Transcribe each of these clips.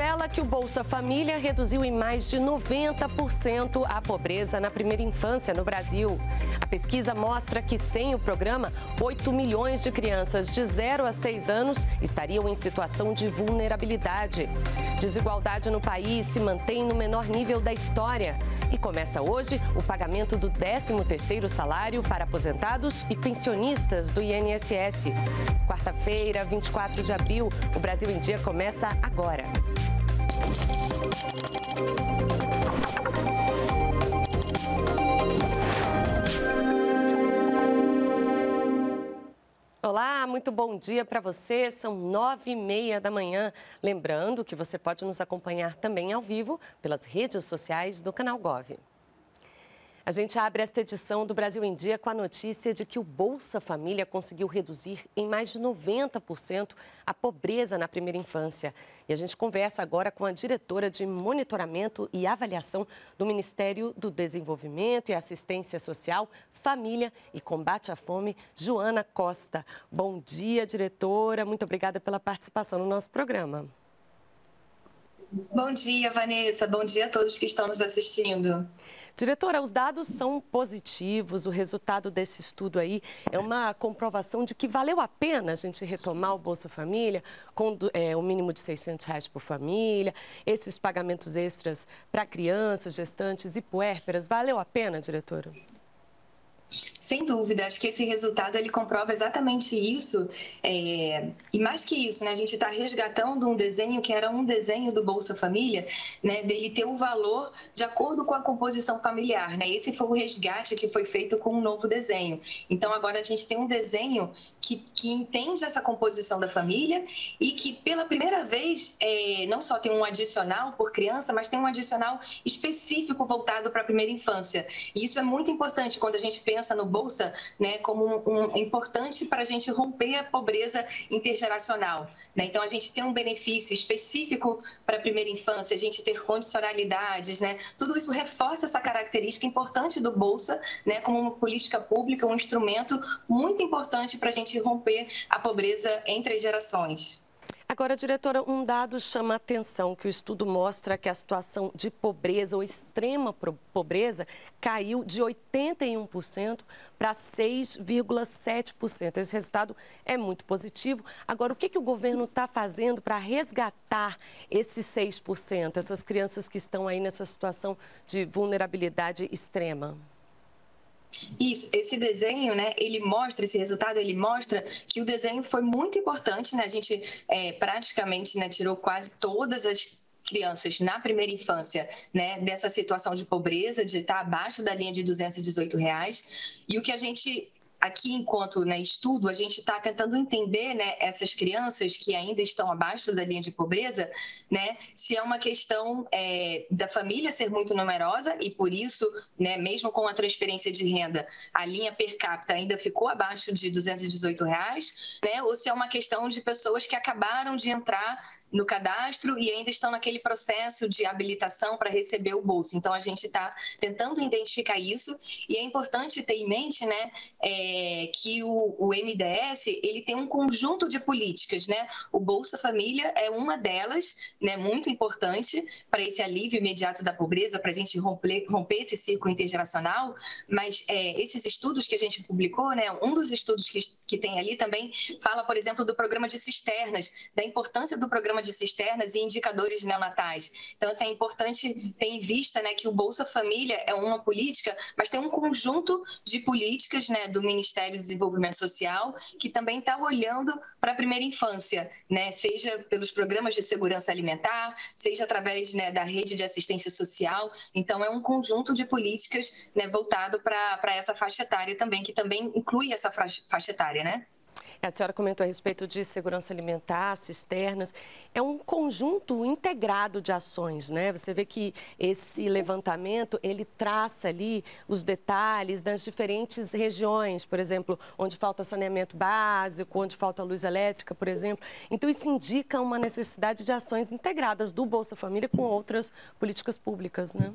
revela que o Bolsa Família reduziu em mais de 90% a pobreza na primeira infância no Brasil. A pesquisa mostra que, sem o programa, 8 milhões de crianças de 0 a 6 anos estariam em situação de vulnerabilidade. Desigualdade no país se mantém no menor nível da história. E começa hoje o pagamento do 13º salário para aposentados e pensionistas do INSS. Quarta-feira, 24 de abril, o Brasil em Dia começa agora. Olá, muito bom dia para você. São nove e meia da manhã. Lembrando que você pode nos acompanhar também ao vivo pelas redes sociais do Canal Gov. A gente abre esta edição do Brasil em Dia com a notícia de que o Bolsa Família conseguiu reduzir em mais de 90% a pobreza na primeira infância. E a gente conversa agora com a diretora de monitoramento e avaliação do Ministério do Desenvolvimento e Assistência Social, Família e Combate à Fome, Joana Costa. Bom dia, diretora. Muito obrigada pela participação no nosso programa. Bom dia, Vanessa. Bom dia a todos que estão nos assistindo. Diretora, os dados são positivos, o resultado desse estudo aí é uma comprovação de que valeu a pena a gente retomar o Bolsa Família com é, o mínimo de 600 reais por família, esses pagamentos extras para crianças, gestantes e puérperas, valeu a pena, diretora? Sem dúvida, acho que esse resultado ele comprova exatamente isso. É... E mais que isso, né, a gente está resgatando um desenho que era um desenho do Bolsa Família, né, dele ter o valor de acordo com a composição familiar. Né? Esse foi o resgate que foi feito com um novo desenho. Então agora a gente tem um desenho que, que entende essa composição da família e que pela primeira vez é, não só tem um adicional por criança, mas tem um adicional específico voltado para a primeira infância. E isso é muito importante quando a gente pensa no Bolsa né, como um, um importante para a gente romper a pobreza intergeracional. Né? Então, a gente tem um benefício específico para a primeira infância, a gente ter condicionalidades, né? tudo isso reforça essa característica importante do Bolsa né, como uma política pública, um instrumento muito importante para a gente romper a pobreza entre as gerações. Agora, diretora, um dado chama a atenção, que o estudo mostra que a situação de pobreza ou extrema pobreza caiu de 81% para 6,7%. Esse resultado é muito positivo. Agora, o que, que o governo está fazendo para resgatar esses 6%, essas crianças que estão aí nessa situação de vulnerabilidade extrema? Isso, esse desenho, né, ele mostra, esse resultado, ele mostra que o desenho foi muito importante, né, a gente é, praticamente né, tirou quase todas as crianças na primeira infância, né, dessa situação de pobreza, de estar abaixo da linha de 218 reais, e o que a gente aqui, enquanto né, estudo, a gente está tentando entender né, essas crianças que ainda estão abaixo da linha de pobreza, né, se é uma questão é, da família ser muito numerosa e por isso, né, mesmo com a transferência de renda, a linha per capita ainda ficou abaixo de 218 reais, né, ou se é uma questão de pessoas que acabaram de entrar no cadastro e ainda estão naquele processo de habilitação para receber o bolso. Então a gente está tentando identificar isso e é importante ter em mente, né, é, é, que o, o, MDS ele tem um conjunto de políticas, né? O Bolsa Família é uma delas, né? Muito importante para esse alívio imediato da pobreza, para a gente romper, romper esse círculo intergeracional. Mas é, esses estudos que a gente publicou, né? Um dos estudos que, que tem ali também fala, por exemplo, do programa de cisternas, da importância do programa de cisternas e indicadores neonatais. Então, assim, é importante ter em vista, né, que o Bolsa Família é uma política, mas tem um conjunto de políticas, né, do Ministério Ministério do Desenvolvimento Social, que também está olhando para a primeira infância, né? seja pelos programas de segurança alimentar, seja através né, da rede de assistência social. Então, é um conjunto de políticas né, voltado para essa faixa etária também, que também inclui essa faixa etária, né? A senhora comentou a respeito de segurança alimentar, cisternas. É um conjunto integrado de ações, né? Você vê que esse levantamento, ele traça ali os detalhes das diferentes regiões, por exemplo, onde falta saneamento básico, onde falta luz elétrica, por exemplo. Então, isso indica uma necessidade de ações integradas do Bolsa Família com outras políticas públicas, né?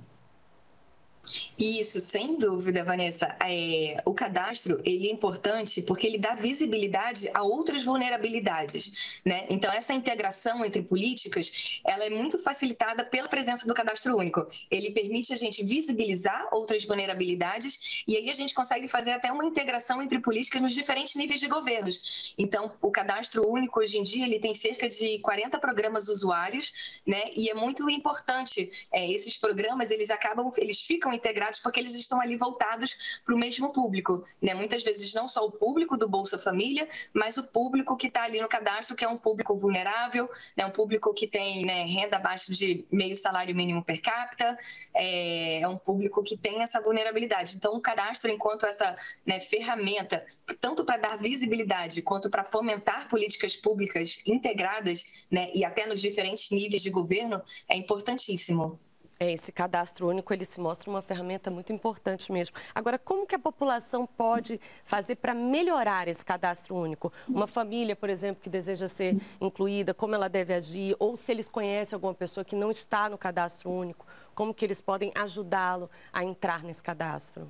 Isso, sem dúvida, Vanessa. É, o cadastro ele é importante porque ele dá visibilidade a outras vulnerabilidades, né? Então essa integração entre políticas, ela é muito facilitada pela presença do cadastro único. Ele permite a gente visibilizar outras vulnerabilidades e aí a gente consegue fazer até uma integração entre políticas nos diferentes níveis de governos. Então o cadastro único hoje em dia ele tem cerca de 40 programas usuários, né? E é muito importante é, esses programas eles acabam, eles ficam integrados porque eles estão ali voltados para o mesmo público. Né? Muitas vezes não só o público do Bolsa Família, mas o público que está ali no cadastro, que é um público vulnerável, né? um público que tem né, renda abaixo de meio salário mínimo per capita, é, é um público que tem essa vulnerabilidade. Então, o cadastro, enquanto essa né, ferramenta, tanto para dar visibilidade quanto para fomentar políticas públicas integradas né, e até nos diferentes níveis de governo, é importantíssimo. É, esse cadastro único ele se mostra uma ferramenta muito importante mesmo. Agora, como que a população pode fazer para melhorar esse cadastro único? Uma família, por exemplo, que deseja ser incluída, como ela deve agir? Ou se eles conhecem alguma pessoa que não está no cadastro único, como que eles podem ajudá-lo a entrar nesse cadastro?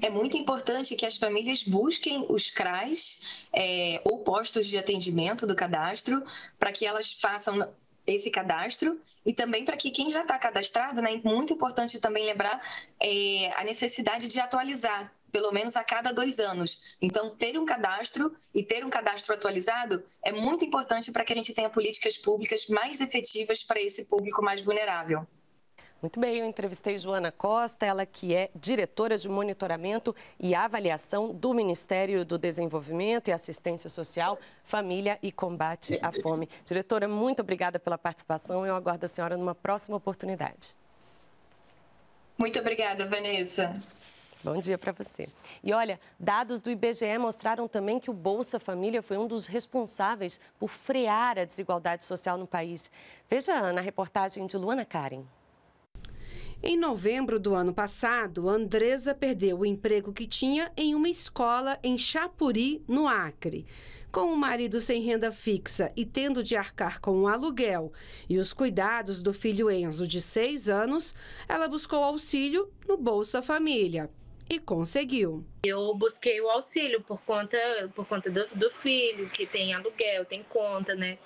É muito importante que as famílias busquem os CRAs é, ou postos de atendimento do cadastro para que elas façam esse cadastro e também para que quem já está cadastrado, né, muito importante também lembrar é, a necessidade de atualizar, pelo menos a cada dois anos. Então, ter um cadastro e ter um cadastro atualizado é muito importante para que a gente tenha políticas públicas mais efetivas para esse público mais vulnerável. Muito bem, eu entrevistei Joana Costa, ela que é diretora de monitoramento e avaliação do Ministério do Desenvolvimento e Assistência Social, Família e Combate à Fome. Diretora, muito obrigada pela participação. Eu aguardo a senhora numa próxima oportunidade. Muito obrigada, Vanessa. Bom dia para você. E olha, dados do IBGE mostraram também que o Bolsa Família foi um dos responsáveis por frear a desigualdade social no país. Veja na reportagem de Luana Karen. Em novembro do ano passado, Andresa perdeu o emprego que tinha em uma escola em Chapuri, no Acre. Com o marido sem renda fixa e tendo de arcar com o aluguel e os cuidados do filho Enzo, de seis anos, ela buscou auxílio no Bolsa Família e conseguiu. Eu busquei o auxílio por conta, por conta do, do, filho, que tem aluguel, tem conta, né?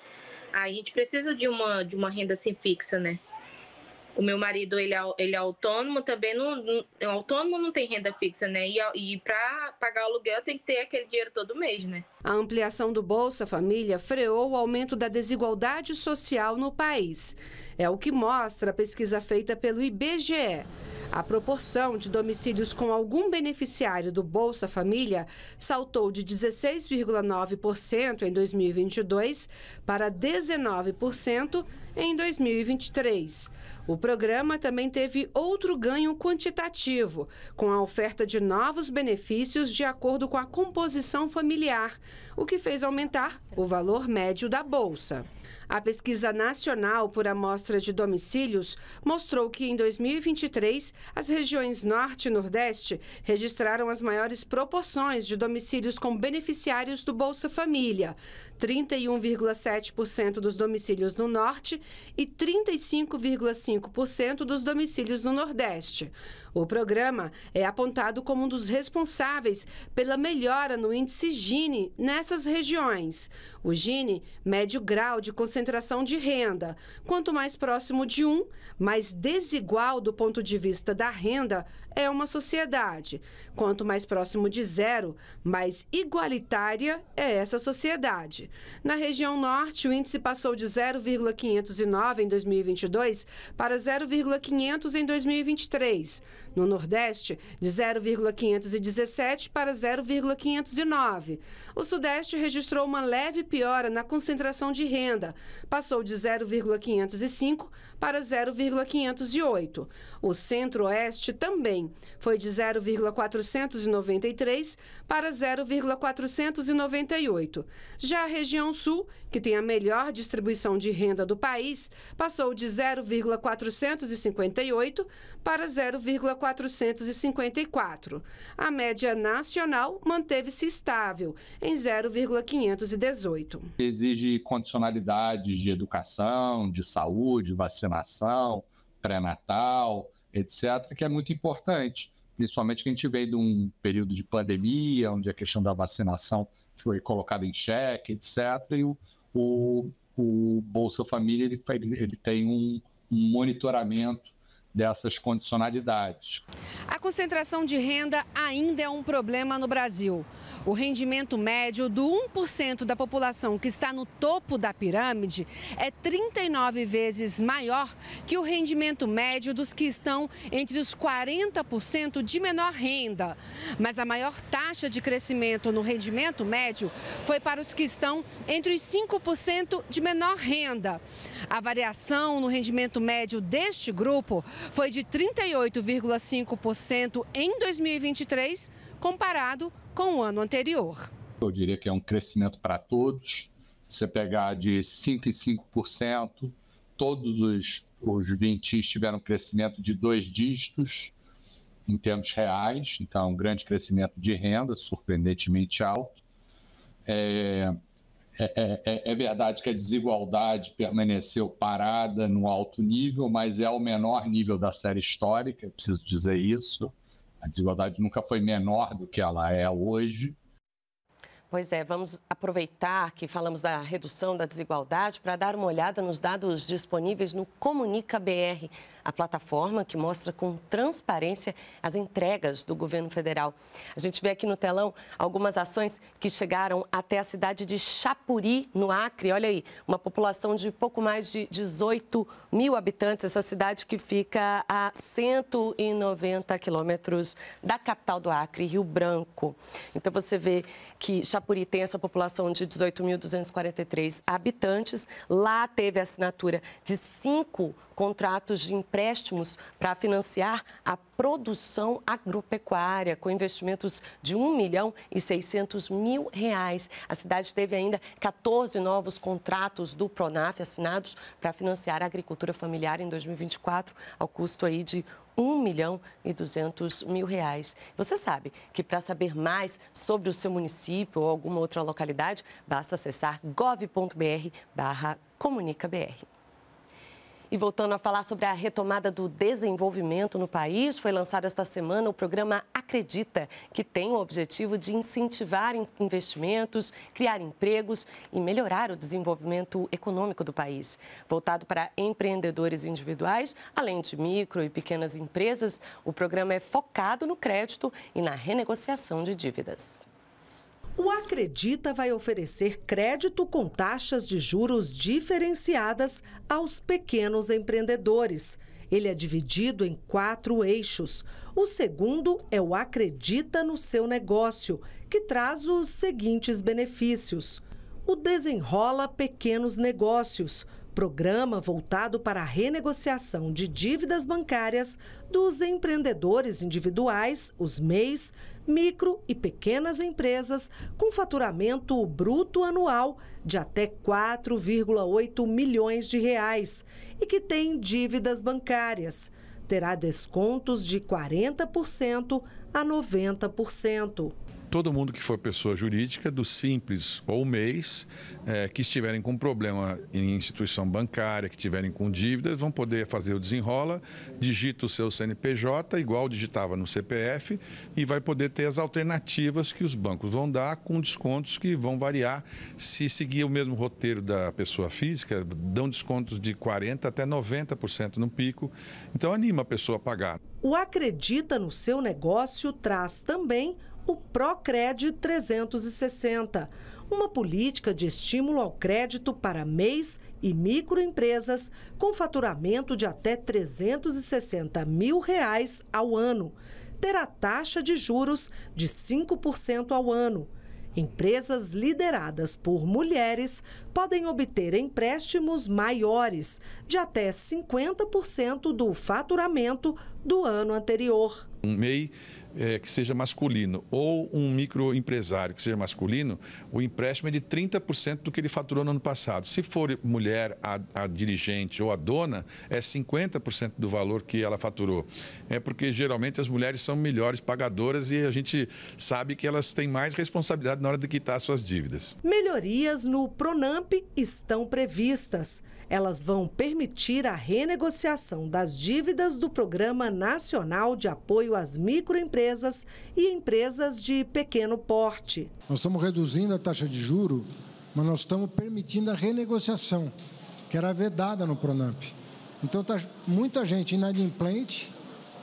Aí a gente precisa de uma, de uma renda assim fixa, né? O meu marido ele é, ele é autônomo também não, não é autônomo não tem renda fixa né? E, e para pagar o aluguel tem que ter aquele dinheiro todo mês né? A ampliação do Bolsa Família freou o aumento da desigualdade social no país. É o que mostra a pesquisa feita pelo IBGE a proporção de domicílios com algum beneficiário do Bolsa Família saltou de 16,9% em 2022 para 19% em 2023. O programa também teve outro ganho quantitativo, com a oferta de novos benefícios de acordo com a composição familiar, o que fez aumentar o valor médio da bolsa. A pesquisa nacional por amostra de domicílios mostrou que em 2023 as regiões Norte e Nordeste registraram as maiores proporções de domicílios com beneficiários do Bolsa Família. 31,7% dos domicílios no Norte e 35,5% dos domicílios no Nordeste. O programa é apontado como um dos responsáveis pela melhora no índice Gini nessas regiões. O Gini mede o grau de concentração de renda. Quanto mais próximo de um, mais desigual do ponto de vista da renda é uma sociedade. Quanto mais próximo de zero, mais igualitária é essa sociedade. Na região norte, o índice passou de 0,509 em 2022 para 0,500 em 2023. No Nordeste, de 0,517 para 0,509. O Sudeste registrou uma leve piora na concentração de renda, passou de 0,505 para 0,508. O Centro-Oeste também foi de 0,493 para 0,498. Já a região Sul, que tem a melhor distribuição de renda do país, passou de 0,458 para 0,454. A média nacional manteve-se estável, em 0,518. Exige condicionalidades de educação, de saúde, vacinação, pré-natal, etc., que é muito importante, principalmente que a gente veio de um período de pandemia, onde a questão da vacinação foi colocada em xeque, etc., e o, o, o Bolsa Família ele, ele tem um monitoramento dessas condicionalidades. A concentração de renda ainda é um problema no Brasil. O rendimento médio do 1% da população que está no topo da pirâmide é 39 vezes maior que o rendimento médio dos que estão entre os 40% de menor renda. Mas a maior taxa de crescimento no rendimento médio foi para os que estão entre os 5% de menor renda. A variação no rendimento médio deste grupo foi de 38,5% em 2023, comparado com o ano anterior. Eu diria que é um crescimento para todos. Se você pegar de 5% e 5%, todos os, os 20 tiveram crescimento de dois dígitos em termos reais, então um grande crescimento de renda, surpreendentemente alto. É, é, é, é, é, verdade que a desigualdade permaneceu parada no alto nível, mas é o menor nível da série histórica, preciso dizer isso. A desigualdade nunca foi menor do que ela é hoje. Pois é, vamos aproveitar que falamos da redução da desigualdade para dar uma olhada nos dados disponíveis no Comunica BR a plataforma que mostra com transparência as entregas do governo federal. A gente vê aqui no telão algumas ações que chegaram até a cidade de Chapuri, no Acre. Olha aí, uma população de pouco mais de 18 mil habitantes, essa cidade que fica a 190 quilômetros da capital do Acre, Rio Branco. Então você vê que Chapuri tem essa população de 18.243 habitantes. Lá teve a assinatura de cinco contratos de empréstimos para financiar a produção agropecuária, com investimentos de 1 milhão e 600 mil reais. A cidade teve ainda 14 novos contratos do Pronaf assinados para financiar a agricultura familiar em 2024, ao custo aí de 1 milhão e 200 mil reais. Você sabe que para saber mais sobre o seu município ou alguma outra localidade, basta acessar gov.br barra comunicabr. E voltando a falar sobre a retomada do desenvolvimento no país, foi lançado esta semana o programa Acredita, que tem o objetivo de incentivar investimentos, criar empregos e melhorar o desenvolvimento econômico do país. Voltado para empreendedores individuais, além de micro e pequenas empresas, o programa é focado no crédito e na renegociação de dívidas. O Acredita vai oferecer crédito com taxas de juros diferenciadas aos pequenos empreendedores. Ele é dividido em quatro eixos. O segundo é o Acredita no seu negócio, que traz os seguintes benefícios: o Desenrola Pequenos Negócios, programa voltado para a renegociação de dívidas bancárias dos empreendedores individuais, os MEIs, micro e pequenas empresas com faturamento bruto anual de até 4,8 milhões de reais e que têm dívidas bancárias. Terá descontos de 40% a 90% todo mundo que for pessoa jurídica, do Simples ou MEIS, é, que estiverem com problema em instituição bancária, que estiverem com dívidas, vão poder fazer o desenrola, digita o seu CNPJ, igual digitava no CPF, e vai poder ter as alternativas que os bancos vão dar com descontos que vão variar. Se seguir o mesmo roteiro da pessoa física, dão descontos de 40% até 90% no pico. Então anima a pessoa a pagar. O Acredita no seu negócio traz também o Procred 360, uma política de estímulo ao crédito para MEIs e microempresas com faturamento de até 360 mil reais ao ano. Terá taxa de juros de 5% ao ano. Empresas lideradas por mulheres podem obter empréstimos maiores, de até 50% do faturamento do ano anterior. Um MEI é, que seja masculino ou um microempresário que seja masculino, o empréstimo é de 30% do que ele faturou no ano passado. Se for mulher, a, a dirigente ou a dona, é 50% do valor que ela faturou. É porque geralmente as mulheres são melhores pagadoras e a gente sabe que elas têm mais responsabilidade na hora de quitar suas dívidas. Melhorias no Pronamp estão previstas. Elas vão permitir a renegociação das dívidas do Programa Nacional de Apoio às Microempresas e Empresas de Pequeno Porte. Nós estamos reduzindo a taxa de juro, mas nós estamos permitindo a renegociação, que era vedada no Pronamp. Então, está muita gente inadimplente,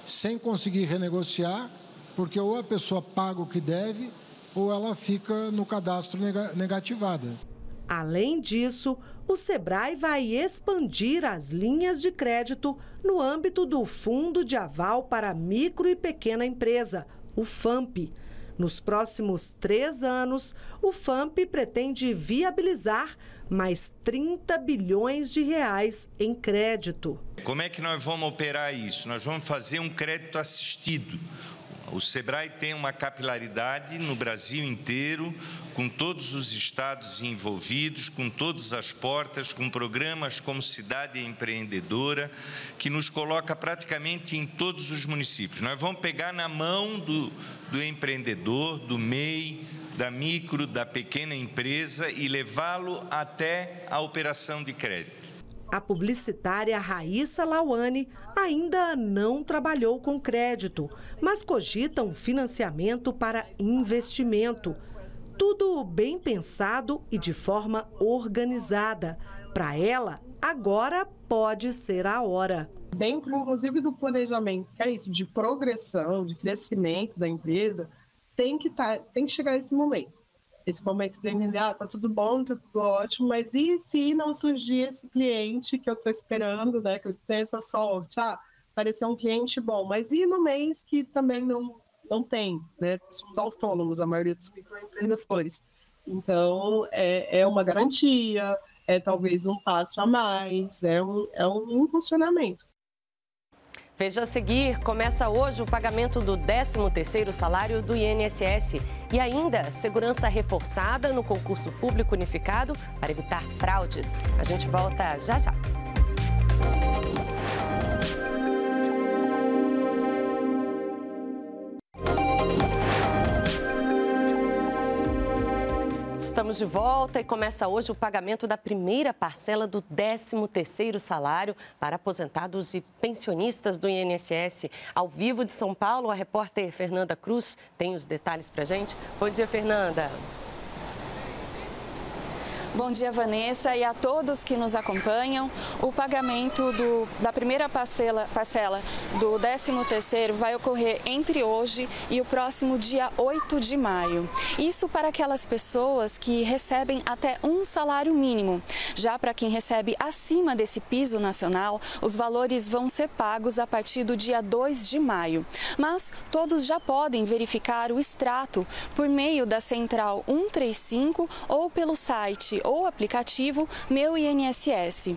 sem conseguir renegociar, porque ou a pessoa paga o que deve, ou ela fica no cadastro negativada. Além disso, o Sebrae vai expandir as linhas de crédito no âmbito do Fundo de Aval para Micro e Pequena Empresa, o FAMP. Nos próximos três anos, o FAMP pretende viabilizar mais 30 bilhões de reais em crédito. Como é que nós vamos operar isso? Nós vamos fazer um crédito assistido. O Sebrae tem uma capilaridade no Brasil inteiro, com todos os estados envolvidos, com todas as portas, com programas como Cidade Empreendedora, que nos coloca praticamente em todos os municípios. Nós vamos pegar na mão do, do empreendedor, do MEI, da micro, da pequena empresa e levá-lo até a operação de crédito. A publicitária Raíssa Lauane ainda não trabalhou com crédito, mas cogita um financiamento para investimento tudo bem pensado e de forma organizada. Para ela, agora pode ser a hora. Dentro, inclusive, do planejamento, que é isso, de progressão, de crescimento da empresa, tem que, tá, tem que chegar esse momento. Esse momento de entender, ah, tá tudo bom, tá tudo ótimo, mas e se não surgir esse cliente que eu estou esperando, né? Que eu tenho essa sorte, ah, parecer um cliente bom, mas e no mês que também não, não tem, né? Somos autônomos, a maioria dos microempreendedores. Então, é, é uma garantia, é talvez um passo a mais, é um, é um impulsionamento. Veja a seguir, começa hoje o pagamento do 13º salário do INSS e ainda segurança reforçada no concurso público unificado para evitar fraudes. A gente volta já já. Estamos de volta e começa hoje o pagamento da primeira parcela do 13º salário para aposentados e pensionistas do INSS. Ao vivo de São Paulo, a repórter Fernanda Cruz tem os detalhes para gente. Bom dia, Fernanda. Bom dia, Vanessa, e a todos que nos acompanham. O pagamento do, da primeira parcela, parcela do 13º vai ocorrer entre hoje e o próximo dia 8 de maio. Isso para aquelas pessoas que recebem até um salário mínimo. Já para quem recebe acima desse piso nacional, os valores vão ser pagos a partir do dia 2 de maio. Mas todos já podem verificar o extrato por meio da Central 135 ou pelo site ou aplicativo Meu INSS.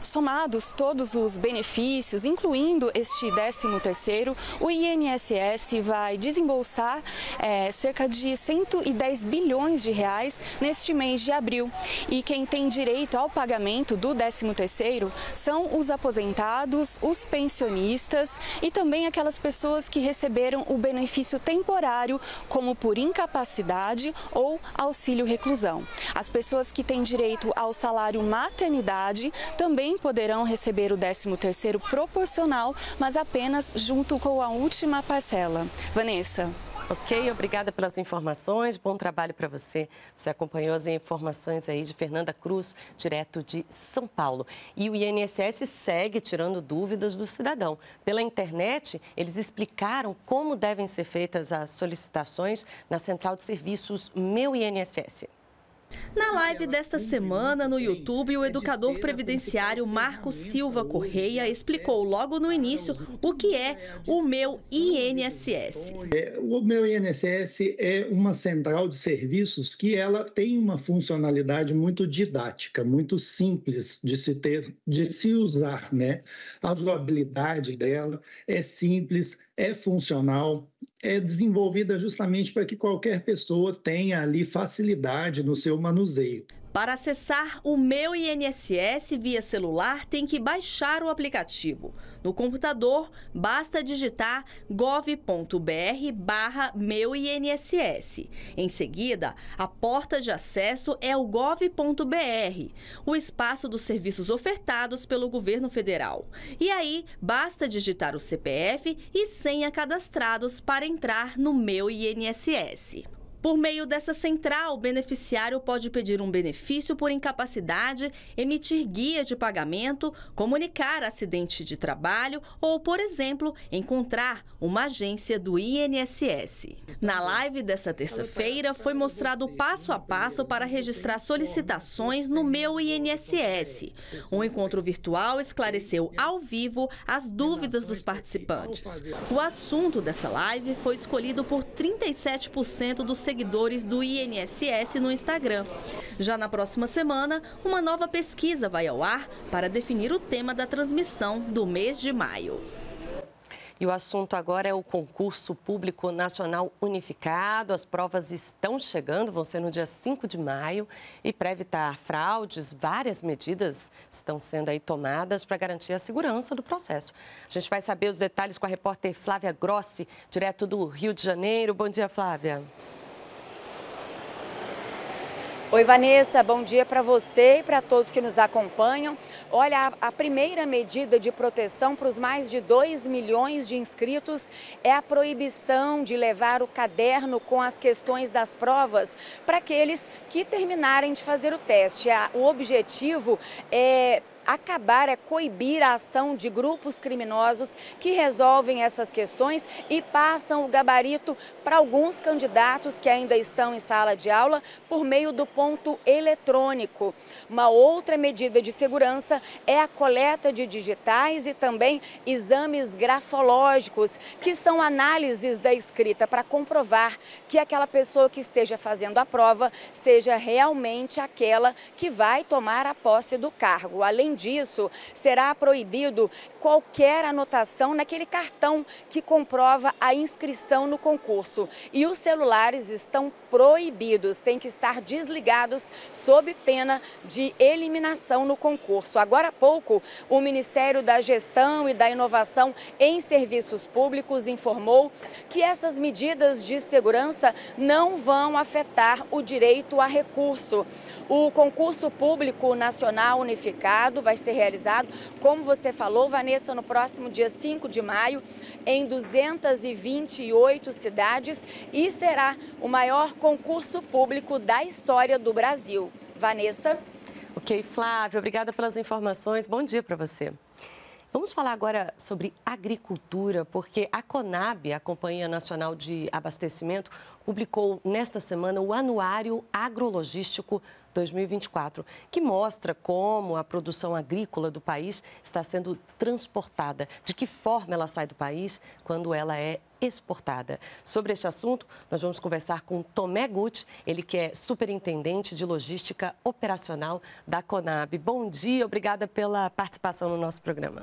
Somados todos os benefícios, incluindo este 13º, o INSS vai desembolsar é, cerca de 110 bilhões de reais neste mês de abril. E quem tem direito ao pagamento do 13º são os aposentados, os pensionistas e também aquelas pessoas que receberam o benefício temporário, como por incapacidade ou auxílio reclusão. As pessoas que têm direito ao salário maternidade também poderão receber o 13º proporcional, mas apenas junto com a última parcela. Vanessa. Ok, obrigada pelas informações. Bom trabalho para você. Você acompanhou as informações aí de Fernanda Cruz, direto de São Paulo. E o INSS segue tirando dúvidas do cidadão. Pela internet, eles explicaram como devem ser feitas as solicitações na Central de Serviços Meu INSS. Na live desta semana no YouTube, o educador previdenciário Marcos Silva Correia explicou logo no início o que é o meu INSS. É, o meu INSS é uma central de serviços que ela tem uma funcionalidade muito didática, muito simples de se ter, de se usar, né? A usabilidade dela é simples, é funcional, é desenvolvida justamente para que qualquer pessoa tenha ali facilidade no seu manuseio. Para acessar o Meu INSS via celular, tem que baixar o aplicativo. No computador, basta digitar gov.br barra Meu INSS. Em seguida, a porta de acesso é o gov.br, o espaço dos serviços ofertados pelo governo federal. E aí, basta digitar o CPF e senha cadastrados para entrar no Meu INSS. Por meio dessa central, o beneficiário pode pedir um benefício por incapacidade, emitir guia de pagamento, comunicar acidente de trabalho ou, por exemplo, encontrar uma agência do INSS. Na live dessa terça-feira, foi mostrado passo a passo para registrar solicitações no meu INSS. Um encontro virtual esclareceu ao vivo as dúvidas dos participantes. O assunto dessa live foi escolhido por 37% dos seguidores do INSS no Instagram. Já na próxima semana, uma nova pesquisa vai ao ar para definir o tema da transmissão do mês de maio. E o assunto agora é o concurso público nacional unificado. As provas estão chegando, vão ser no dia 5 de maio. E para evitar fraudes, várias medidas estão sendo aí tomadas para garantir a segurança do processo. A gente vai saber os detalhes com a repórter Flávia Grossi, direto do Rio de Janeiro. Bom dia, Flávia. Oi, Vanessa, bom dia para você e para todos que nos acompanham. Olha, a primeira medida de proteção para os mais de 2 milhões de inscritos é a proibição de levar o caderno com as questões das provas para aqueles que terminarem de fazer o teste. O objetivo é acabar, é coibir a ação de grupos criminosos que resolvem essas questões e passam o gabarito para alguns candidatos que ainda estão em sala de aula por meio do ponto eletrônico. Uma outra medida de segurança é a coleta de digitais e também exames grafológicos, que são análises da escrita para comprovar que aquela pessoa que esteja fazendo a prova seja realmente aquela que vai tomar a posse do cargo. Além disso, será proibido qualquer anotação naquele cartão que comprova a inscrição no concurso. E os celulares estão proibidos, têm que estar desligados sob pena de eliminação no concurso. Agora há pouco, o Ministério da Gestão e da Inovação em Serviços Públicos informou que essas medidas de segurança não vão afetar o direito a recurso. O concurso público nacional unificado vai ser realizado, como você falou, Vanessa, no próximo dia 5 de maio, em 228 cidades e será o maior concurso público da história do Brasil. Vanessa? Ok, Flávia, obrigada pelas informações. Bom dia para você. Vamos falar agora sobre agricultura, porque a Conab, a Companhia Nacional de Abastecimento, publicou nesta semana o Anuário Agrologístico 2024, que mostra como a produção agrícola do país está sendo transportada, de que forma ela sai do país quando ela é exportada. Sobre este assunto, nós vamos conversar com Tomé Gucci, ele que é superintendente de logística operacional da Conab. Bom dia, obrigada pela participação no nosso programa.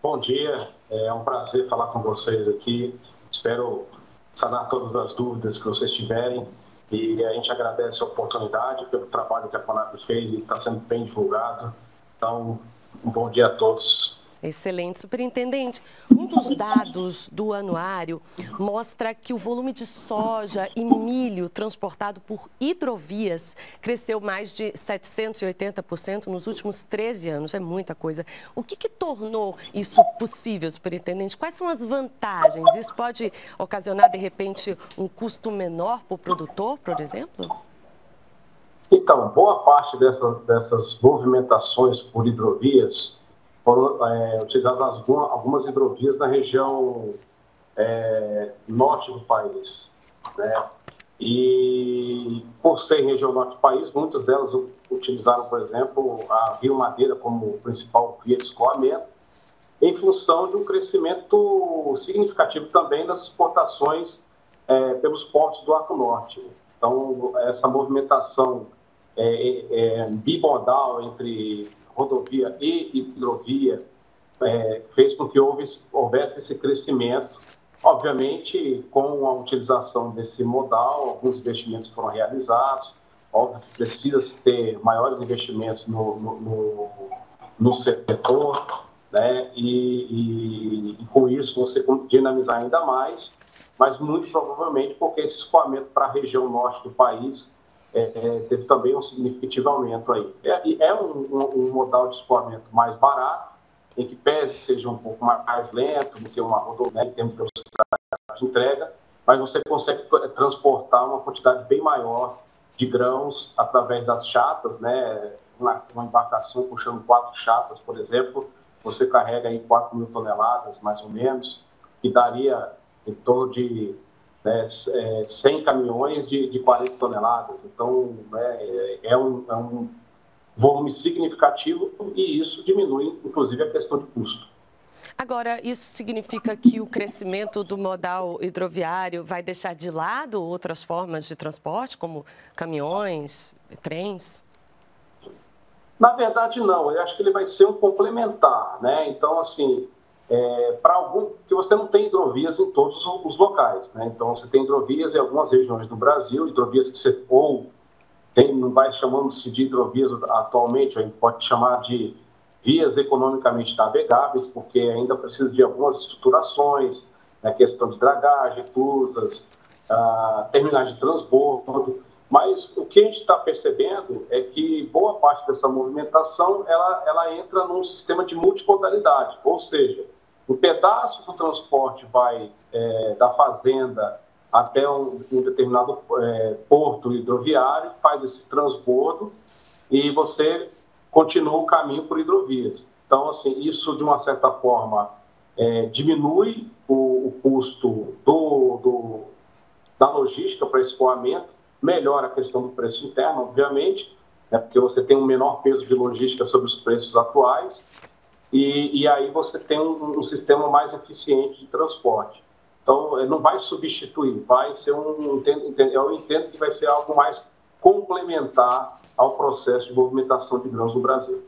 Bom dia, é um prazer falar com vocês aqui. Espero sanar todas as dúvidas que vocês tiverem e a gente agradece a oportunidade pelo trabalho que a Conab fez e está sendo bem divulgado. Então, um bom dia a todos. Excelente, superintendente. Um dos dados do anuário mostra que o volume de soja e milho transportado por hidrovias cresceu mais de 780% nos últimos 13 anos. É muita coisa. O que, que tornou isso possível, superintendente? Quais são as vantagens? Isso pode ocasionar, de repente, um custo menor para o produtor, por exemplo? Então, boa parte dessa, dessas movimentações por hidrovias foram é, utilizadas algumas, hidrovias na região é, norte do país. Né? E por ser região norte do país, muitas delas utilizaram, por exemplo, a Rio Madeira como principal via de escoamento, em função de um crescimento significativo também das exportações é, pelos portos do Arco Norte. Então, essa movimentação é, é, é bimodal entre rodovia e hidrovia é, fez com que houvesse, houvesse esse crescimento. Obviamente, com a utilização desse modal, alguns investimentos foram realizados. Óbvio que precisa ter maiores investimentos no, no, no, no setor, né? E, e, e, com isso você dinamizar ainda mais, mas muito provavelmente porque esse escoamento para a região norte do país é, teve também um significativo aumento aí. É, é um, um, um, modal de escoamento mais barato, em que pese seja um pouco mais lento do que uma rodovia em termos de velocidade de entrega, mas você consegue transportar uma quantidade bem maior de grãos através das chatas, né? Uma, uma embarcação puxando quatro chatas, por exemplo, você carrega aí 4 mil toneladas, mais ou menos, que daria em torno de né, 100 é, caminhões de, de 40 toneladas. Então, né, é, um, é um volume significativo e isso diminui, inclusive, a questão de custo. Agora, isso significa que o crescimento do modal hidroviário vai deixar de lado outras formas de transporte, como caminhões, trens? Na verdade, não. Eu acho que ele vai ser um complementar, né? Então, assim, é, para algum, que você não tem hidrovias em todos os locais, né? Então, você tem hidrovias em algumas regiões do Brasil, hidrovias que você ou tem, não vai chamando-se de hidrovias atualmente, a gente pode chamar de vias economicamente navegáveis, porque ainda precisa de algumas estruturações, né, questão de dragagem, cruzas, ah, terminais de transbordo. Mas o que a gente está percebendo é que boa parte dessa movimentação ela, ela entra num sistema de multimodalidade, ou seja, um pedaço do transporte vai é, da fazenda até um, um determinado é, porto hidroviário, faz esse transbordo e você continua o caminho por hidrovias. Então, assim, isso de uma certa forma é, diminui o, o custo do, do, da logística para escoamento melhora a questão do preço interno, obviamente, né, porque você tem um menor peso de logística sobre os preços atuais, e, e aí você tem um, um, sistema mais eficiente de transporte. Então, eh, não vai substituir, vai ser um. Eu entendo que vai ser algo mais complementar ao processo de movimentação de grãos no Brasil.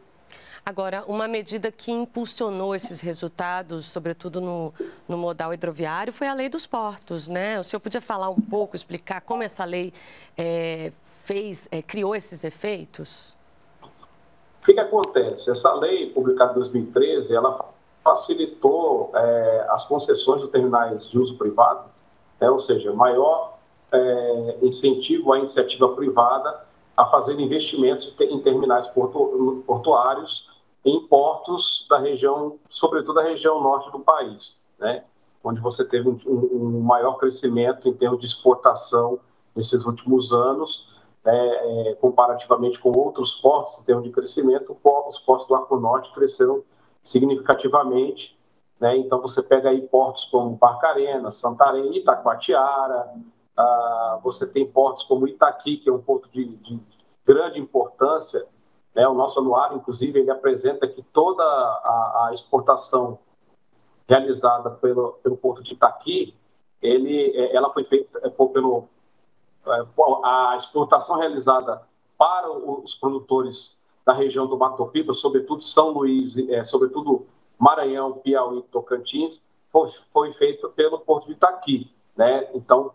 Agora, uma medida que impulsionou esses resultados, sobretudo no, no modal hidroviário, foi a lei dos portos, né? O senhor podia falar um pouco, explicar como essa lei é, fez, é, criou esses efeitos? O que, que, acontece? Essa lei, publicada em 2013, ela facilitou é, as concessões de terminais de uso privado, né? ou seja, maior é, incentivo à iniciativa privada a fazer investimentos em terminais portu portuários em portos da região, sobretudo da região norte do país, né? onde você teve um, um maior crescimento em termos de exportação nesses últimos anos, é, é, comparativamente com outros portos, em termos de crescimento, os portos do Arco Norte cresceram significativamente. Né? Então, você pega aí portos como Barcarena, Santarém, Itacoatiara, ah, você tem portos como Itaqui, que é um porto de, de grande importância né? O nosso anuário, inclusive, ele apresenta que toda a, a exportação realizada pelo, pelo Porto de Itaqui, ele, é, ela foi feita é, pelo é, a exportação realizada para os produtores da região do Mato Piba, sobretudo São Luís, sobretudo Maranhão, Piauí, Tocantins, foi, foi feita pelo Porto de Itaqui, né? Então,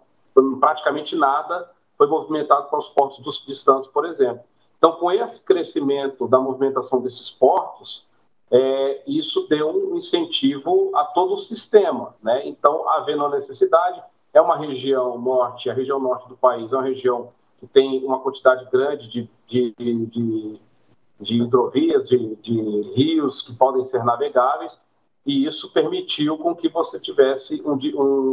praticamente nada foi movimentado para os portos dos distantes, por exemplo. Então, com esse crescimento da movimentação desses portos, é, isso deu um incentivo a todo o sistema. Né? Então, havendo a necessidade, é uma região norte, a região norte do país é uma região que tem uma quantidade grande de, de, de, de hidrovias, de, de rios que podem ser navegáveis, e isso permitiu com que você tivesse um,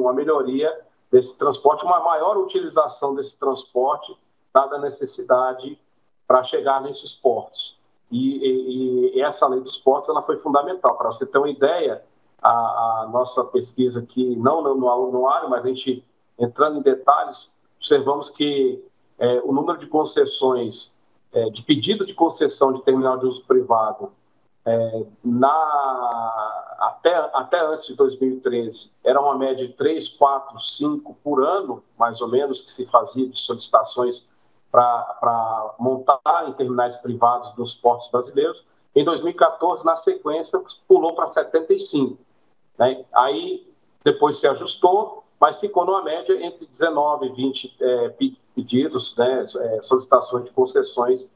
uma melhoria desse transporte, uma maior utilização desse transporte, dada a necessidade para chegar nesses portos. E, e, e, essa lei dos portos ela foi fundamental. Para você ter uma ideia, a, a nossa pesquisa aqui, não no, no, no mas a gente entrando em detalhes, observamos que é, o número de concessões, é, de pedido de concessão de terminal de uso privado, é, na, até, até antes de 2013, era uma média de 3, 4, 5 por ano, mais ou menos, que se fazia de solicitações para montar em terminais privados dos portos brasileiros. Em 2014, na sequência, pulou para 75. Né? Aí depois se ajustou, mas ficou numa média entre 19 e 20 é, pedidos, né, é, solicitações de concessões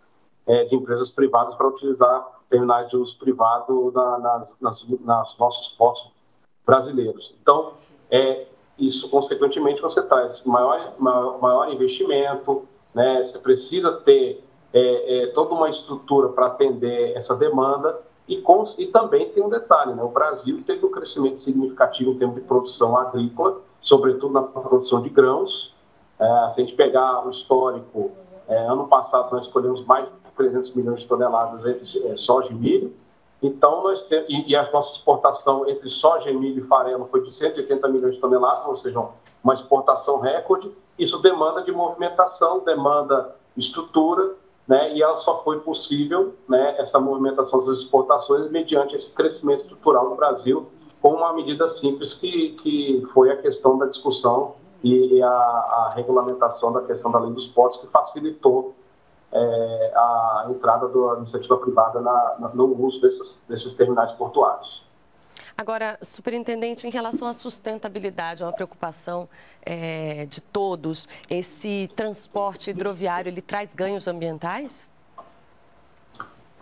é, de empresas privadas para utilizar terminais de uso privado na, nas, nas, nas, nossos postos brasileiros. Então, é, isso, consequentemente, você traz maior, maior, maior investimento, né, você precisa ter é, é, toda uma estrutura para atender essa demanda e, com, e, também tem um detalhe, né, o Brasil teve um crescimento significativo em termos de produção agrícola, sobretudo na produção de grãos. É, se a gente pegar o histórico, é, ano passado nós escolhemos mais de 300 milhões de toneladas entre é, soja e milho, então, nós temos, e, e a nossa exportação entre soja, milho e farelo foi de 180 milhões de toneladas, ou seja, uma exportação recorde. Isso demanda de movimentação, demanda estrutura, né? e ela só foi possível, né, essa movimentação das exportações, mediante esse crescimento estrutural no Brasil, com uma medida simples que, que foi a questão da discussão e, a, a regulamentação da questão da lei dos portos, que facilitou é, a entrada da iniciativa privada na, na, no uso desses, desses terminais portuários. Agora, superintendente, em relação à sustentabilidade, é uma preocupação é, de todos. Esse transporte hidroviário, ele traz ganhos ambientais?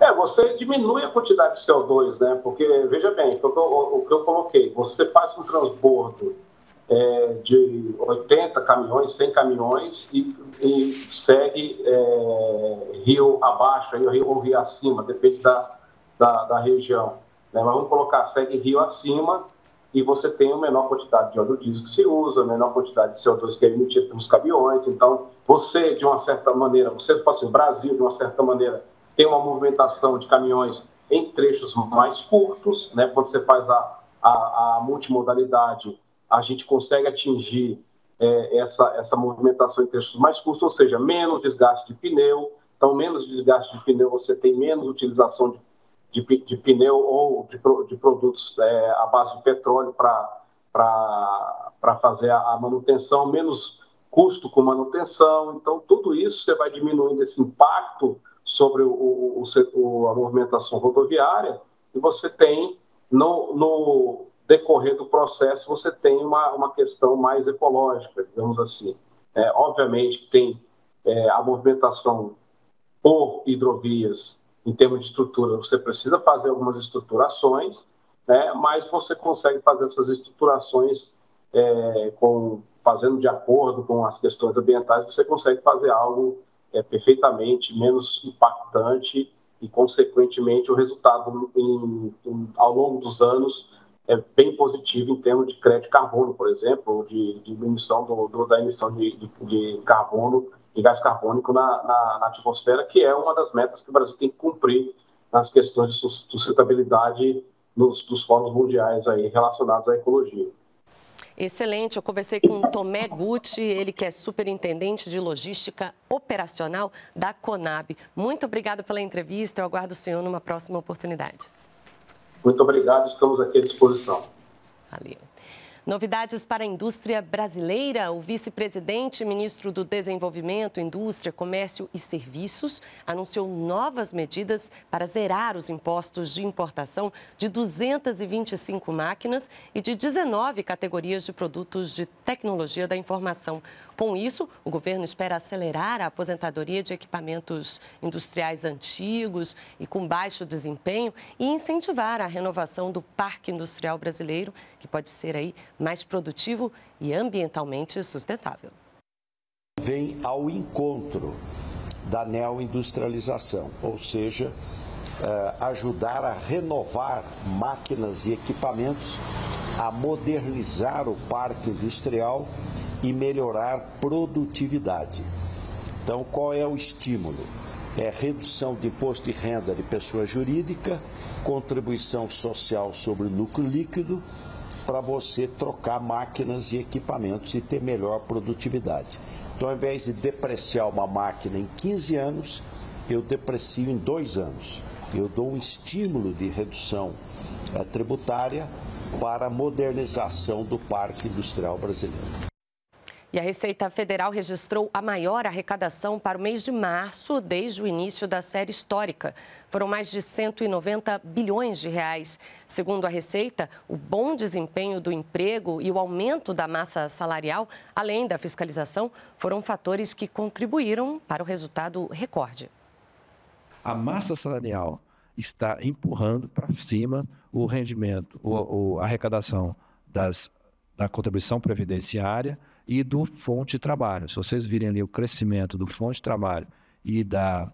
É, você diminui a quantidade de CO2, né? Porque, veja bem, o, o, o que eu coloquei, você faz um transbordo é, de 80 caminhões, 100 caminhões e, e segue é, rio abaixo, aí, ou rio acima, depende da, da, da região. Né? Mas vamos colocar, segue rio acima e você tem a menor quantidade de óleo diesel que se usa, a menor quantidade de CO2 que é emitido pelos caminhões. Então, você, de uma certa maneira, você, assim, o Brasil, de uma certa maneira, tem uma movimentação de caminhões em trechos mais curtos, né? quando você faz a, a, a multimodalidade, a gente consegue atingir é, essa, essa movimentação em trechos mais curtos, ou seja, menos desgaste de pneu. Então, menos desgaste de pneu, você tem menos utilização de, de, de pneu ou de, de produtos é, à base de petróleo para fazer a, a manutenção, menos custo com manutenção. Então, tudo isso você vai diminuindo esse impacto sobre o, o, o, a movimentação rodoviária e você tem no, no, decorrer do processo, você tem uma, uma questão mais ecológica, digamos assim. É, obviamente, tem é, a movimentação por hidrovias em termos de estrutura, você precisa fazer algumas estruturações, né, mas você consegue fazer essas estruturações é, com, fazendo de acordo com as questões ambientais, você consegue fazer algo é, perfeitamente menos impactante e, consequentemente, o resultado em, em, ao longo dos anos é bem positivo em termos de crédito de carbono, por exemplo, de, diminuição da emissão de, de, de, carbono e gás carbônico na, na, na, atmosfera, que é uma das metas que o Brasil tem que cumprir nas questões de sustentabilidade nos, dos fóruns mundiais aí relacionados à ecologia. Excelente. Eu conversei com o Tomé Gucci, ele que é superintendente de logística operacional da Conab. Muito obrigada pela entrevista. Eu aguardo o senhor numa próxima oportunidade. Muito obrigado, estamos aqui à disposição. Valeu. Novidades para a indústria brasileira. O vice-presidente ministro do Desenvolvimento, Indústria, Comércio e Serviços anunciou novas medidas para zerar os impostos de importação de 225 máquinas e de 19 categorias de produtos de tecnologia da informação. Com isso, o governo espera acelerar a aposentadoria de equipamentos industriais antigos e com baixo desempenho e incentivar a renovação do parque industrial brasileiro, que pode ser aí mais produtivo e ambientalmente sustentável. Vem ao encontro da neoindustrialização, ou seja, eh, ajudar a renovar máquinas e equipamentos, a modernizar o parque industrial e melhorar produtividade. Então, qual é o estímulo? É redução de imposto de renda de pessoa jurídica, contribuição social sobre o lucro líquido, para você trocar máquinas e equipamentos e ter melhor produtividade. Então, ao invés de depreciar uma máquina em 15 anos, eu deprecio em dois anos. Eu dou um estímulo de redução é, tributária para a modernização do parque industrial brasileiro. E a Receita Federal registrou a maior arrecadação para o mês de março desde o início da série histórica. Foram mais de 190 bilhões de reais. Segundo a Receita, o bom desempenho do emprego e o aumento da massa salarial, além da fiscalização, foram fatores que contribuíram para o resultado recorde. A massa salarial está empurrando para cima o rendimento, o, a arrecadação das, da contribuição previdenciária e do fonte de trabalho. Se vocês virem ali o crescimento do fonte de trabalho e da,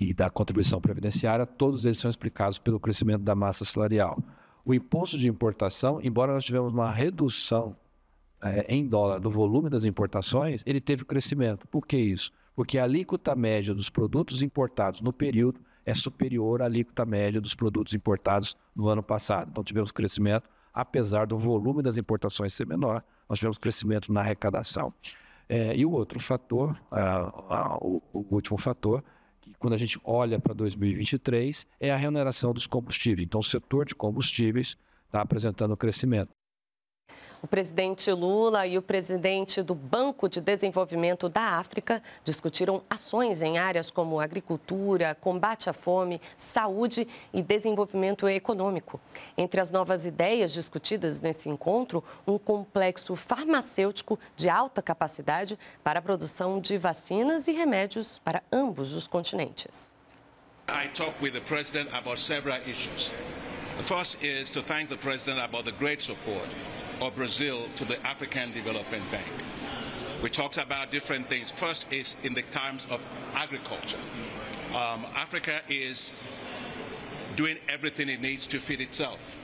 e da contribuição previdenciária, todos eles são explicados pelo crescimento da massa salarial. O imposto de importação, embora nós tivemos uma redução é, em dólar do volume das importações, ele teve crescimento. Por que isso? Porque a alíquota média dos produtos importados no período é superior à alíquota média dos produtos importados no ano passado. Então tivemos crescimento, apesar do volume das importações ser menor, nós tivemos crescimento na arrecadação. É, e o outro fator, o, o último fator, quando a gente olha para 2023, é a remuneração dos combustíveis. Então, o setor de combustíveis está apresentando crescimento. O presidente Lula e o presidente do Banco de Desenvolvimento da África discutiram ações em áreas como agricultura, combate à fome, saúde e desenvolvimento econômico. Entre as novas ideias discutidas nesse encontro, um complexo farmacêutico de alta capacidade para a produção de vacinas e remédios para ambos os continentes. I talked with the president about several issues. The first is to thank the president about the great support of Brazil to the African Development Bank. We talked about different things. First is in the terms of agriculture. Um, Africa is doing everything it needs to feed itself.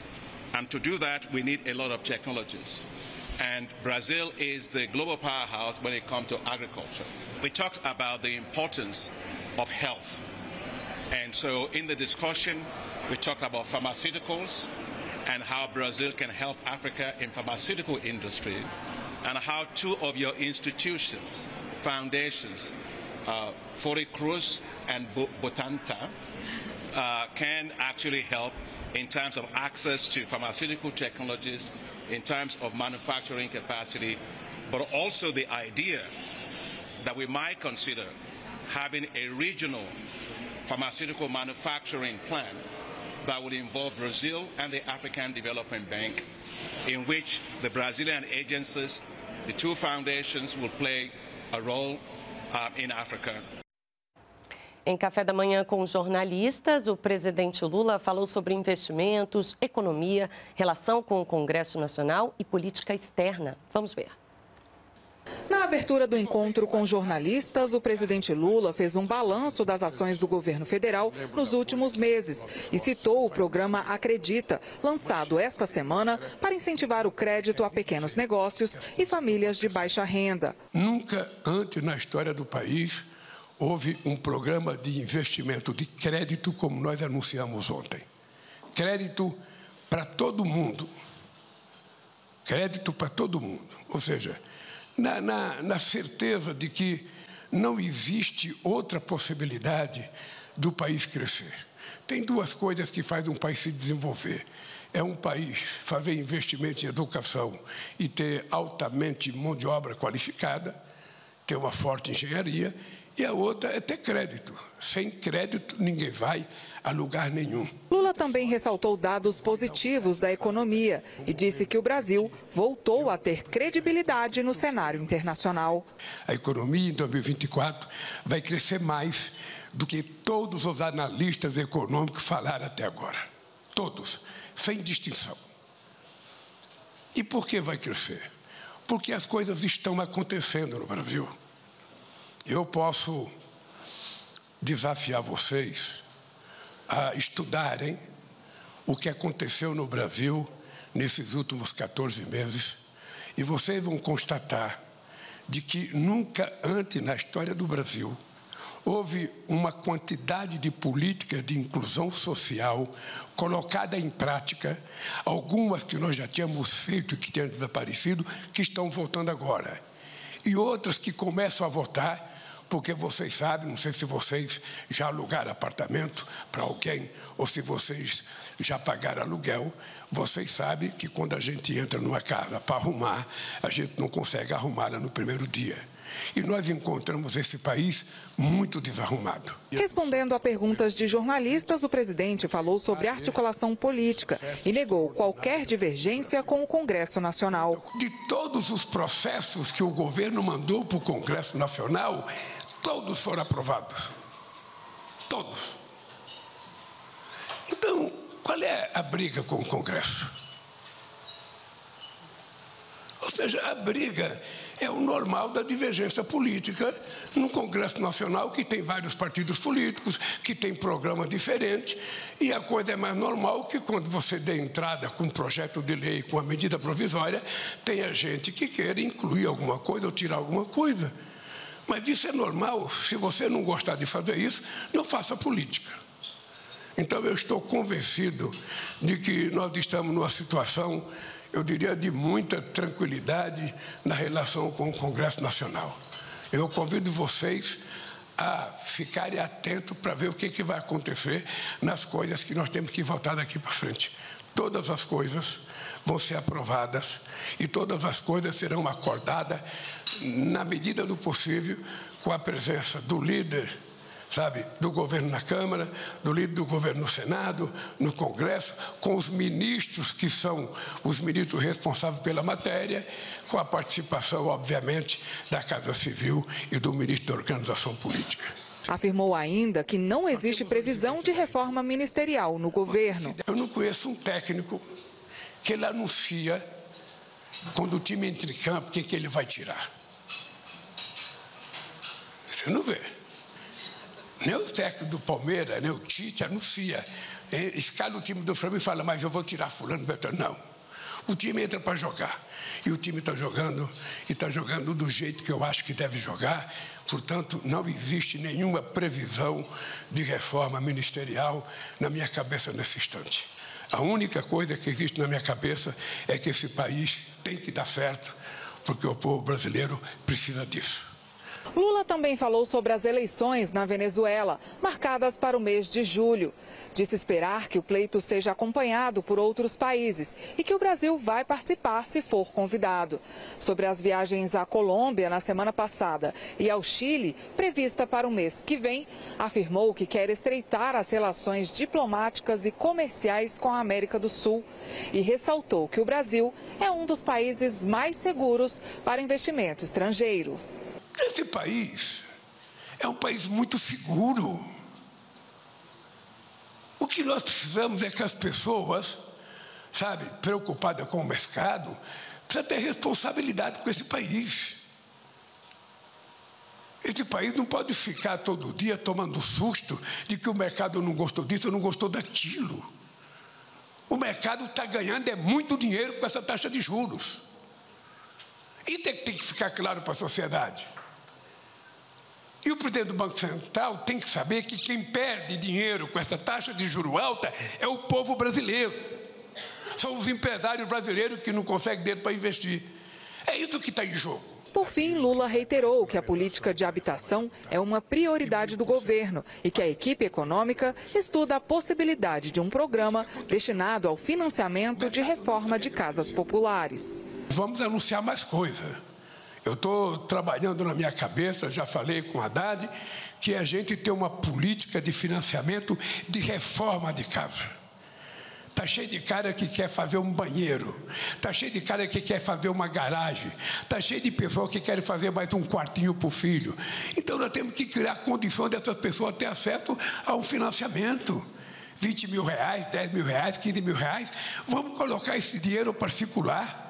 And to do that, we need a lot of technologies. And Brazil is the global powerhouse when it comes to agriculture. We talked about the importance of health. And so in the discussion, we talked about pharmaceuticals, and how Brazil can help Africa in pharmaceutical industry and how two of your institutions, foundations, uh, Cruz and Botanta, uh, can actually help in terms of access to pharmaceutical technologies, in terms of manufacturing capacity, but also the idea that we might consider having a regional pharmaceutical manufacturing plant that would involve Brazil and the African Development Bank, in which the Brazilian agencies, the two foundations, will play a role uh, in Africa. Em café da manhã com jornalistas, o presidente Lula falou sobre investimentos, economia, relação com o Congresso Nacional e política externa. Vamos ver. Na abertura do encontro com jornalistas, o presidente Lula fez um balanço das ações do governo federal nos últimos meses e citou o programa Acredita, lançado esta semana para incentivar o crédito a pequenos negócios e famílias de baixa renda. Nunca antes na história do país houve um programa de investimento de crédito como nós anunciamos ontem. Crédito para todo mundo. Crédito para todo mundo. Ou seja, na, na, na certeza de que não existe outra possibilidade do país crescer. Tem duas coisas que fazem um país se desenvolver. É um país fazer investimento em educação e ter altamente mão de obra qualificada, ter uma forte engenharia, e a outra é ter crédito. Sem crédito, ninguém vai a lugar nenhum. Lula também ressaltou dados positivos da economia e disse que o Brasil voltou a ter credibilidade no cenário internacional. A economia em 2024 vai crescer mais do que todos os analistas econômicos falaram até agora. Todos, sem distinção. E por que vai crescer? Porque as coisas estão acontecendo no Brasil. Eu posso desafiar vocês a estudarem o que aconteceu no Brasil nesses últimos 14 meses e vocês vão constatar de que nunca antes na história do Brasil houve uma quantidade de políticas de inclusão social colocada em prática, algumas que nós já tínhamos feito e que tinham desaparecido, que estão voltando agora. E outras que começam a votar porque vocês sabem, não sei se vocês já alugaram apartamento para alguém ou se vocês já pagaram aluguel, vocês sabem que quando a gente entra numa casa para arrumar, a gente não consegue arrumá-la no primeiro dia. E nós encontramos esse país muito desarrumado. Respondendo a perguntas de jornalistas, o presidente falou sobre articulação política e negou qualquer divergência com o Congresso Nacional. De todos os processos que o governo mandou para o Congresso Nacional, todos foram aprovados. Todos. Então, qual é a briga com o Congresso? Ou seja, a briga é o normal da divergência política no Congresso Nacional, que tem vários partidos políticos, que tem programas diferentes, e a coisa é mais normal que quando você dê entrada com um projeto de lei, com a medida provisória, tenha gente que queira incluir alguma coisa ou tirar alguma coisa. Mas isso é normal. Se você não gostar de fazer isso, não faça política. Então, eu estou convencido de que nós estamos numa situação, eu diria, de muita tranquilidade na relação com o Congresso Nacional. Eu convido vocês a ficarem atentos para ver o que, que vai acontecer nas coisas que nós temos que votar daqui para frente. Todas as coisas vão ser aprovadas e todas as coisas serão acordadas na medida do possível com a presença do líder sabe, do governo na Câmara, do líder do governo no Senado, no Congresso, com os ministros que são os ministros responsáveis pela matéria, com a participação, obviamente, da Casa Civil e do ministro da Organização Política. Afirmou ainda que não existe previsão de reforma ministerial no governo. Eu não conheço um técnico que ele anuncia, quando o time entra em campo, o que, que ele vai tirar. Você não vê. Nem o técnico do Palmeiras, nem o Tite anuncia. Escala o time do Flamengo e fala, mas eu vou tirar fulano, Betão. Não. O time entra para jogar. E o time está jogando, e está jogando do jeito que eu acho que deve jogar. Portanto, não existe nenhuma previsão de reforma ministerial na minha cabeça nesse instante. A única coisa que existe na minha cabeça é que esse país tem que dar certo, porque o povo brasileiro precisa disso. Lula também falou sobre as eleições na Venezuela, marcadas para o mês de julho. Disse esperar que o pleito seja acompanhado por outros países e que o Brasil vai participar se for convidado. Sobre as viagens à Colômbia na semana passada e ao Chile, prevista para o mês que vem, afirmou que quer estreitar as relações diplomáticas e comerciais com a América do Sul e ressaltou que o Brasil é um dos países mais seguros para investimento estrangeiro. Esse país é um país muito seguro. O que nós precisamos é que as pessoas, sabe, preocupadas com o mercado, precisam ter responsabilidade com esse país. Esse país não pode ficar todo dia tomando susto de que o mercado não gostou disso não gostou daquilo. O mercado está ganhando é muito dinheiro com essa taxa de juros. Que tem que ficar claro para a sociedade. E o presidente do Banco Central tem que saber que quem perde dinheiro com essa taxa de juro alta é o povo brasileiro. São os empresários brasileiros que não conseguem dinheiro para investir. É isso que está em jogo. Por fim, Lula reiterou que a política de habitação é uma prioridade do governo e que a equipe econômica estuda a possibilidade de um programa destinado ao financiamento de reforma de casas populares. Vamos anunciar mais coisas. Eu estou trabalhando na minha cabeça, já falei com a Haddad, que a gente tem uma política de financiamento de reforma de casa. Está cheio de cara que quer fazer um banheiro. Está cheio de cara que quer fazer uma garagem. Está cheio de pessoas que querem fazer mais um quartinho para o filho. Então nós temos que criar condições dessas pessoas ter acesso ao financiamento. 20 mil reais, 10 mil reais, 15 mil reais. Vamos colocar esse dinheiro para circular.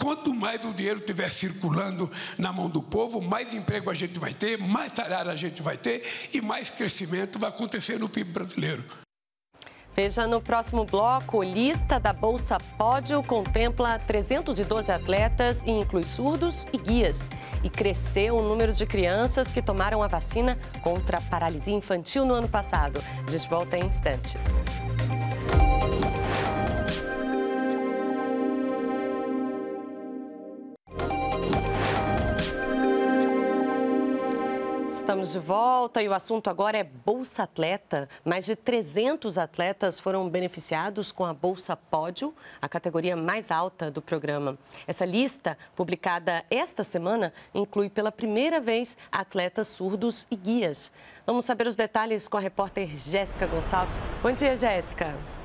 Quanto mais o dinheiro estiver circulando na mão do povo, mais emprego a gente vai ter, mais salário a gente vai ter e mais crescimento vai acontecer no PIB brasileiro. Veja no próximo bloco, lista da Bolsa Pódio contempla 312 atletas e inclui surdos e guias. E cresceu o número de crianças que tomaram a vacina contra a paralisia infantil no ano passado. A gente volta em instantes. Estamos de volta e o assunto agora é Bolsa Atleta. Mais de 300 atletas foram beneficiados com a Bolsa Pódio, a categoria mais alta do programa. Essa lista, publicada esta semana, inclui pela primeira vez atletas surdos e guias. Vamos saber os detalhes com a repórter Jéssica Gonçalves. Bom dia, Jéssica.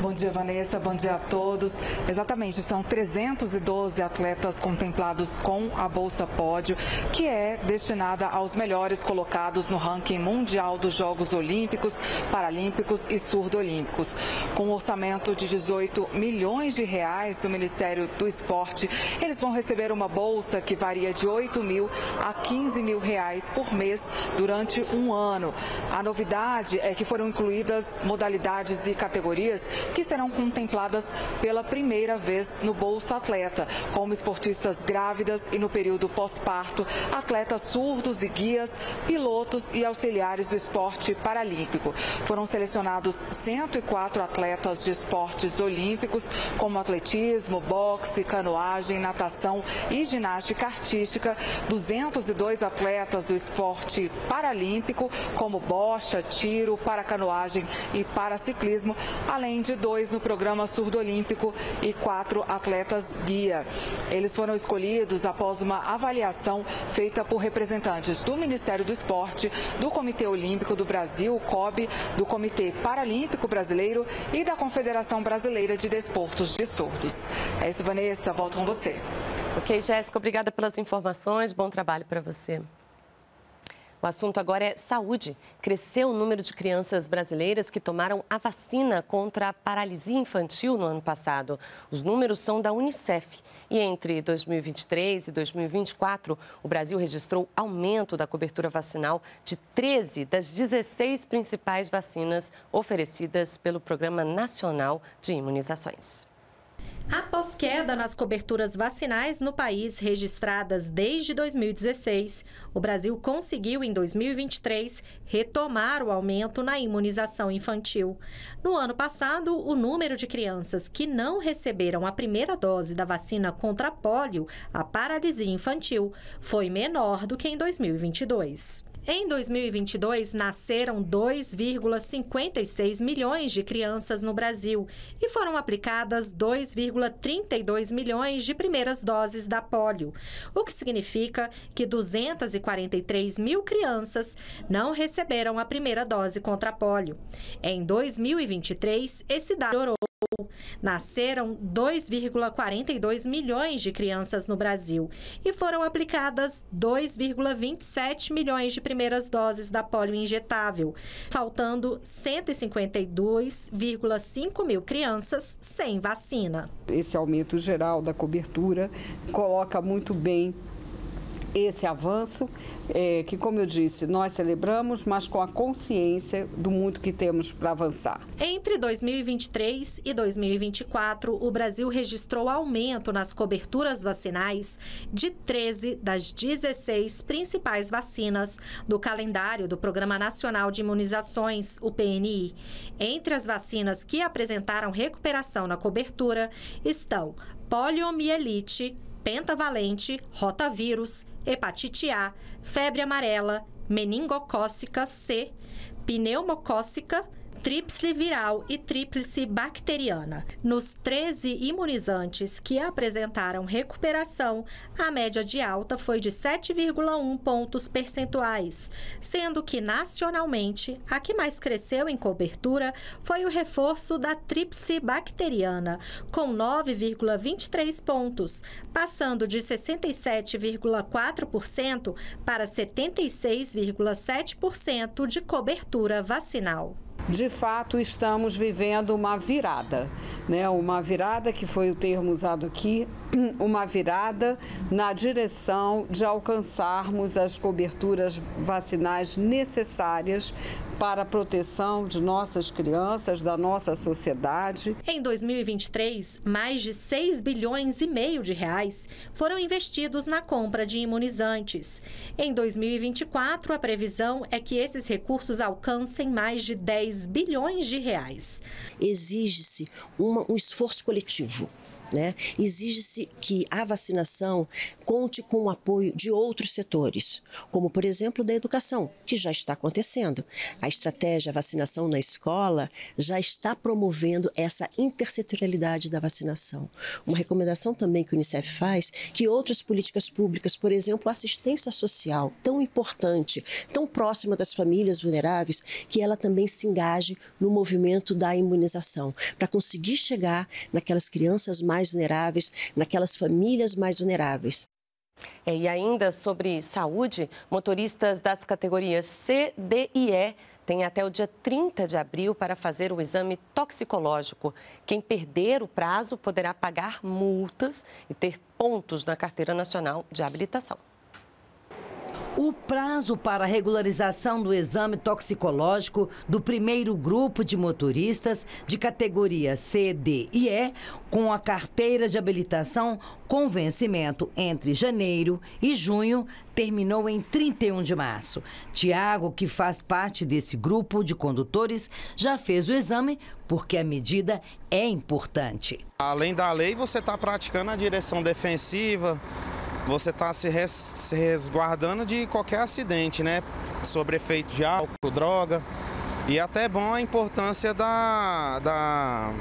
Bom dia, Vanessa. Bom dia a todos. Exatamente, são 312 atletas contemplados com a Bolsa Pódio, que é destinada aos melhores colocados no ranking mundial dos Jogos Olímpicos, Paralímpicos e Surdo-Olímpicos. Com um orçamento de 18 milhões de reais do Ministério do Esporte, eles vão receber uma bolsa que varia de 8 mil a 15 mil reais por mês durante um ano. A novidade é que foram incluídas modalidades e categorias que serão contempladas pela primeira vez no Bolsa Atleta, como esportistas grávidas e no período pós-parto, atletas surdos e guias, pilotos e auxiliares do esporte paralímpico. Foram selecionados 104 atletas de esportes olímpicos, como atletismo, boxe, canoagem, natação e ginástica artística, 202 atletas do esporte paralímpico, como bocha, tiro, paracanoagem e paraciclismo, além de dois no programa Surdo Olímpico e quatro atletas guia. Eles foram escolhidos após uma avaliação feita por representantes do Ministério do Esporte, do Comitê Olímpico do Brasil, COB, do Comitê Paralímpico Brasileiro e da Confederação Brasileira de Desportos de Surdos. É isso, Vanessa. Volto com você. Ok, Jéssica, obrigada pelas informações. Bom trabalho para você. O assunto agora é saúde. Cresceu o número de crianças brasileiras que tomaram a vacina contra a paralisia infantil no ano passado. Os números são da Unicef. E entre 2023 e 2024, o Brasil registrou aumento da cobertura vacinal de 13 das 16 principais vacinas oferecidas pelo Programa Nacional de Imunizações. Após queda nas coberturas vacinais no país registradas desde 2016, o Brasil conseguiu em 2023 retomar o aumento na imunização infantil. No ano passado, o número de crianças que não receberam a primeira dose da vacina contra a polio, a paralisia infantil, foi menor do que em 2022. Em 2022, nasceram 2,56 milhões de crianças no Brasil e foram aplicadas 2,32 milhões de primeiras doses da polio, o que significa que 243 mil crianças não receberam a primeira dose contra a polio. Em 2023, esse dado Nasceram 2,42 milhões de crianças no Brasil e foram aplicadas 2,27 milhões de primeiras doses da polio injetável, faltando 152,5 mil crianças sem vacina. Esse aumento geral da cobertura coloca muito bem esse avanço, é, que, como eu disse, nós celebramos, mas com a consciência do muito que temos para avançar. Entre 2023 e 2024, o Brasil registrou aumento nas coberturas vacinais de 13 das 16 principais vacinas do calendário do Programa Nacional de Imunizações, o PNI. Entre as vacinas que apresentaram recuperação na cobertura estão poliomielite, pentavalente, rotavírus, hepatite A, febre amarela, meningocócica C, pneumocócica, tríplice viral e tríplice bacteriana. Nos 13 imunizantes que apresentaram recuperação, a média de alta foi de 7,1 pontos percentuais, sendo que nacionalmente a que mais cresceu em cobertura foi o reforço da tríplice bacteriana, com 9,23 pontos, passando de 67,4% para 76,7% de cobertura vacinal de fato estamos vivendo uma virada, né? Uma virada que foi o termo usado aqui, uma virada na direção de alcançarmos as coberturas vacinais necessárias para a proteção de nossas crianças, da nossa sociedade. Em 2023, mais de 6 bilhões e meio de reais foram investidos na compra de imunizantes. Em 2024, a previsão é que esses recursos alcancem mais de 10 bilhões de reais. Exige-se um esforço coletivo Né? Exige-se que a vacinação conte com o apoio de outros setores, como, por exemplo, da educação, que já está acontecendo. A estratégia vacinação na escola já está promovendo essa intersetorialidade da vacinação. Uma recomendação também que o Unicef faz que outras políticas públicas, por exemplo, assistência social, tão importante, tão próxima das famílias vulneráveis, que ela também se engaje no movimento da imunização, para conseguir chegar naquelas crianças mais mais vulneráveis, naquelas famílias mais vulneráveis. É, e ainda sobre saúde, motoristas das categorias C, D e E têm até o dia 30 de abril para fazer o exame toxicológico. Quem perder o prazo poderá pagar multas e ter pontos na Carteira Nacional de Habilitação. O prazo para regularização do exame toxicológico do primeiro grupo de motoristas de categoria C, D e E, com a carteira de habilitação com vencimento entre janeiro e junho, terminou em 31 de março. Tiago, que faz parte desse grupo de condutores, já fez o exame porque a medida é importante. Além da lei, você está praticando a direção defensiva você está se, res, se resguardando de qualquer acidente, né? Sobre efeito de álcool, droga. E até bom a importância da, da,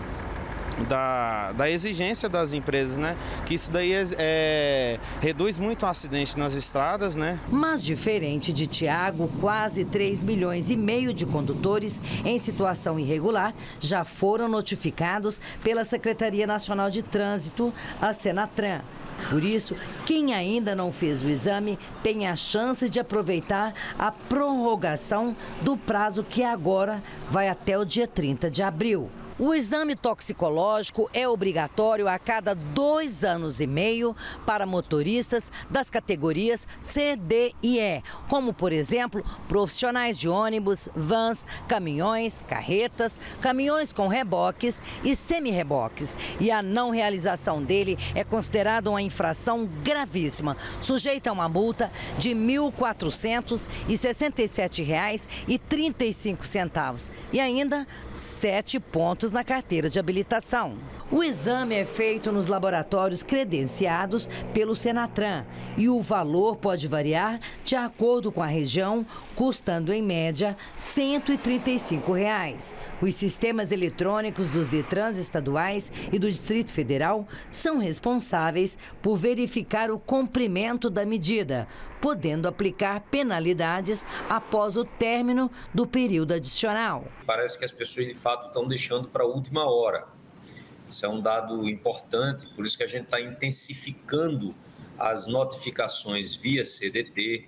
da, da, exigência das empresas, né? Que isso daí é, é, reduz muito o acidente nas estradas, né? Mas diferente de Tiago, quase 3 milhões e meio de condutores em situação irregular já foram notificados pela Secretaria Nacional de Trânsito, a Senatran. Por isso, quem ainda não fez o exame tem a chance de aproveitar a prorrogação do prazo que agora vai até o dia 30 de abril. O exame toxicológico é obrigatório a cada dois anos e meio para motoristas das categorias C, D e E, como, por exemplo, profissionais de ônibus, vans, caminhões, carretas, caminhões com reboques e semi-reboques. E a não realização dele é considerada uma infração gravíssima, sujeita a uma multa de R$ 1.467,35 e ainda sete pontos na carteira de habilitação. O exame é feito nos laboratórios credenciados pelo Senatran e o valor pode variar de acordo com a região, custando em média 135 reais. Os sistemas eletrônicos dos Detrans estaduais e do Distrito Federal são responsáveis por verificar o cumprimento da medida, podendo aplicar penalidades após o término do período adicional. Parece que as pessoas de fato estão deixando para a última hora isso é um dado importante, por isso que a gente está intensificando as notificações via CDT,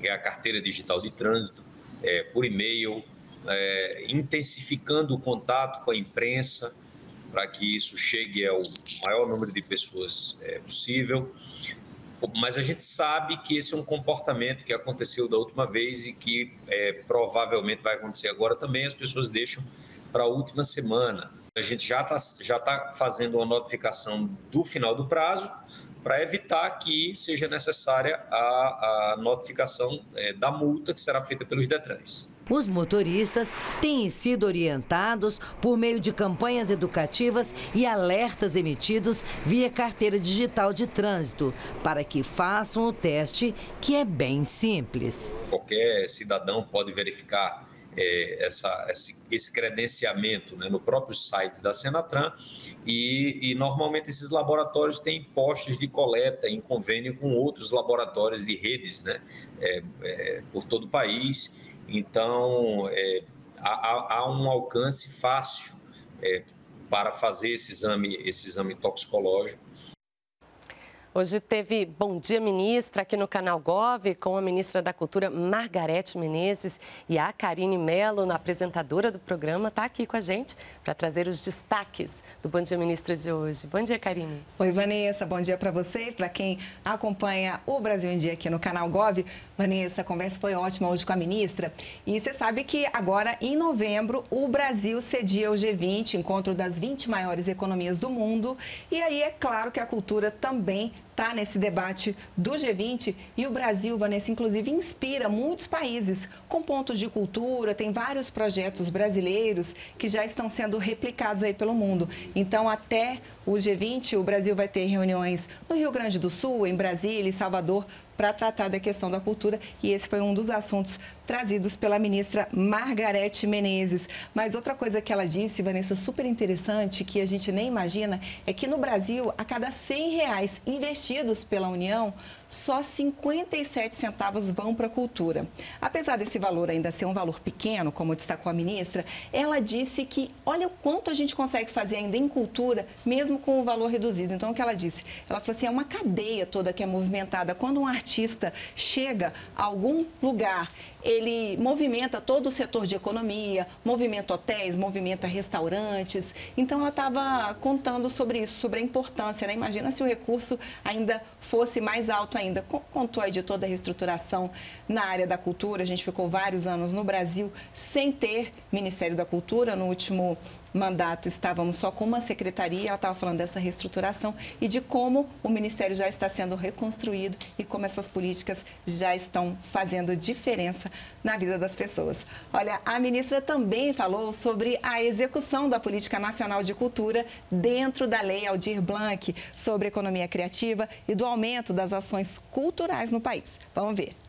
que é a carteira digital de trânsito, é, por e-mail, é, intensificando o contato com a imprensa para que isso chegue ao maior número de pessoas é, possível. Mas a gente sabe que esse é um comportamento que aconteceu da última vez e que é, provavelmente vai acontecer agora também. As pessoas deixam para a última semana. A gente já está já tá fazendo uma notificação do final do prazo para evitar que seja necessária a, a notificação é, da multa que será feita pelos Detrans. Os motoristas têm sido orientados por meio de campanhas educativas e alertas emitidos via carteira digital de trânsito para que façam o teste, que é bem simples. Qualquer cidadão pode verificar é, essa, esse, esse, credenciamento né, no próprio site da Senatran e, e, normalmente esses laboratórios têm postos de coleta em convênio com outros laboratórios de redes né, é, é, por todo o país. Então, é, há, há, um alcance fácil é, para fazer esse exame, esse exame toxicológico Hoje teve Bom Dia Ministra aqui no Canal Gov com a ministra da Cultura Margarete Menezes e a Karine Mello, apresentadora do programa, está aqui com a gente para trazer os destaques do Bom Dia Ministra de hoje. Bom dia, Karine. Oi, Vanessa. Bom dia para você e para quem acompanha o Brasil em Dia aqui no Canal Gov. Vanessa, a conversa foi ótima hoje com a ministra. E você sabe que agora, em novembro, o Brasil cedia o G20, encontro das 20 maiores economias do mundo. E aí é claro que a cultura também está nesse debate do G20 e o Brasil, Vanessa, inclusive inspira muitos países com pontos de cultura, tem vários projetos brasileiros que já estão sendo replicados aí pelo mundo. Então, até o G20, o Brasil vai ter reuniões no Rio Grande do Sul, em Brasília e Salvador para tratar da questão da cultura e esse foi um dos assuntos trazidos pela ministra Margarete Menezes. Mas outra coisa que ela disse, Vanessa, super interessante, que a gente nem imagina, é que no Brasil, a cada 100 reais investidos pela União, só 57 centavos vão para a cultura. Apesar desse valor ainda ser um valor pequeno, como destacou a ministra, ela disse que olha o quanto a gente consegue fazer ainda em cultura, mesmo com o valor reduzido. Então, o que ela disse? Ela falou assim, é uma cadeia toda que é movimentada. Quando um artista chega a algum lugar ele movimenta todo o setor de economia, movimenta hotéis, movimenta restaurantes. Então, ela estava contando sobre isso, sobre a importância. Né? Imagina se o recurso ainda fosse mais alto ainda. Contou aí de toda a reestruturação na área da cultura. A gente ficou vários anos no Brasil sem ter Ministério da Cultura. No último mandato estávamos só com uma secretaria, ela estava falando dessa reestruturação e de como o Ministério já está sendo reconstruído e como essas políticas já estão fazendo diferença na vida das pessoas. Olha, a ministra também falou sobre a execução da Política Nacional de Cultura dentro da Lei Aldir Blanc, sobre economia criativa e do aumento das ações culturais no país. Vamos ver.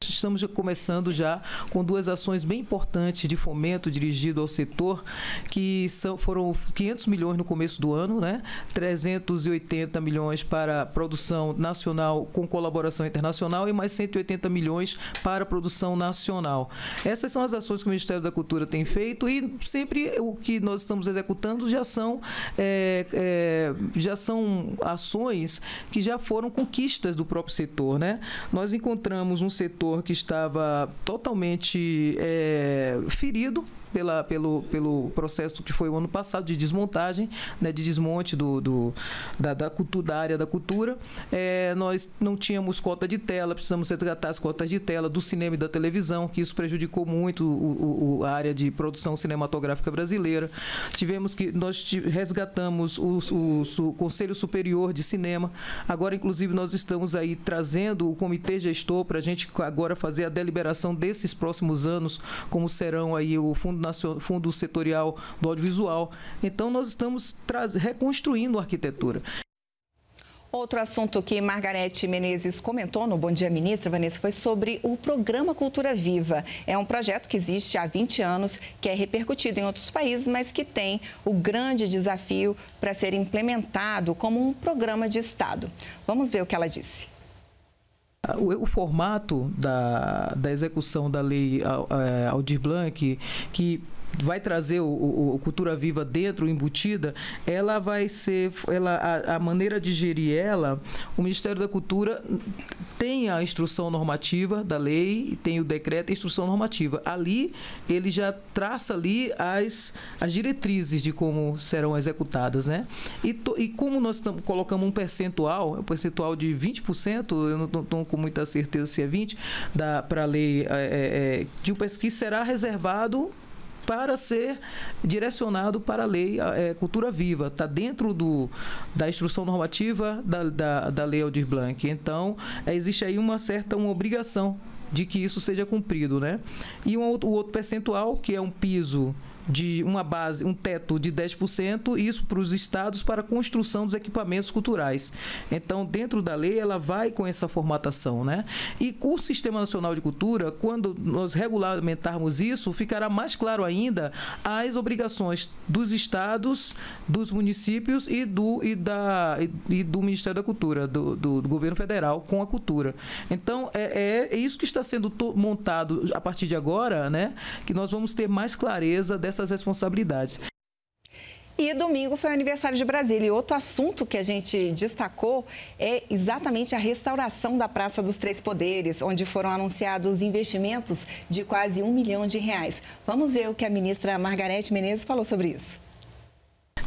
Estamos começando já com duas ações bem importantes de fomento dirigido ao setor, que são, foram 500 milhões no começo do ano, né? 380 milhões para produção nacional com colaboração internacional e mais 180 milhões para produção nacional. Essas são as ações que o Ministério da Cultura tem feito e sempre o que nós estamos executando já são, é, é, já são ações que já foram conquistas do próprio setor, né? Nós encontramos um setor que estava totalmente é, ferido pela, pelo, pelo processo que foi o ano passado de desmontagem, né, de desmonte do, do da, da, cultura, da área da cultura. É, nós não tínhamos cota de tela, precisamos resgatar as cotas de tela do cinema e da televisão, que isso prejudicou muito o, o, a área de produção cinematográfica brasileira. Tivemos que nós resgatamos o, o, o Conselho Superior de Cinema. Agora, inclusive, nós estamos aí trazendo o comitê gestor para a gente agora fazer a deliberação desses próximos anos, como serão aí o Fundo Fundo, Nacional, Fundo Setorial do Audiovisual. Então, nós estamos reconstruindo a arquitetura. Outro assunto que Margarete Menezes comentou no Bom Dia Ministra, Vanessa, foi sobre o programa Cultura Viva. É um projeto que existe há 20 anos, que é repercutido em outros países, mas que tem o grande desafio para ser implementado como um programa de Estado. Vamos ver o que ela disse. O, o, formato da, da execução da lei é, Aldir Blanc, que vai trazer o, o, o, Cultura Viva dentro, embutida, ela vai ser, ela, a, a, maneira de gerir ela, o Ministério da Cultura tem a instrução normativa da lei, tem o decreto e a instrução normativa. Ali, ele já traça ali as, as diretrizes de como serão executadas, né? E, to, e como nós tam, colocamos um percentual, um percentual de 20%, eu não estou com muita certeza se é 20%, para a lei, é, é, de um que será reservado para ser direcionado para a lei é, Cultura Viva. Está dentro do, da instrução normativa da, da, da Lei Aldir Blanc. Então, é, existe aí uma certa uma obrigação de que isso seja cumprido, né? E um, o outro percentual, que é um piso de uma base, um teto de 10%, isso para os estados para a construção dos equipamentos culturais. Então, dentro da lei, ela vai com essa formatação, né? E com o Sistema Nacional de Cultura, quando nós regulamentarmos isso, ficará mais claro ainda as obrigações dos estados, dos municípios e do, e da, e do Ministério da Cultura, do, do, do governo federal com a cultura. Então, é, é, é isso que está sendo montado a partir de agora, né? Que nós vamos ter mais clareza dessa essas responsabilidades. E domingo foi o aniversário de Brasília. E outro assunto que a gente destacou é exatamente a restauração da Praça dos Três Poderes, onde foram anunciados investimentos de quase um milhão de reais. Vamos ver o que a ministra Margarete Menezes falou sobre isso.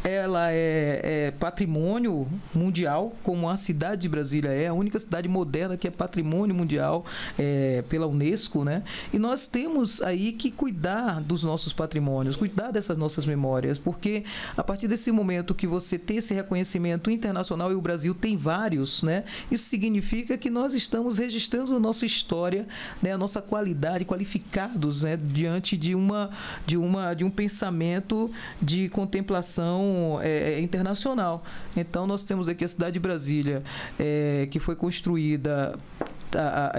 Ela é, é, patrimônio mundial, como a cidade de Brasília é, a única cidade moderna que é patrimônio mundial é, pela Unesco, né? E nós temos aí que cuidar dos nossos patrimônios, cuidar dessas nossas memórias, porque a partir desse momento que você tem esse reconhecimento internacional e o Brasil tem vários, né? Isso significa que nós estamos registrando a nossa história, né? A nossa qualidade, qualificados, né? Diante de uma de uma de um pensamento de contemplação é, internacional. Então nós temos aqui a cidade de Brasília, é, que foi construída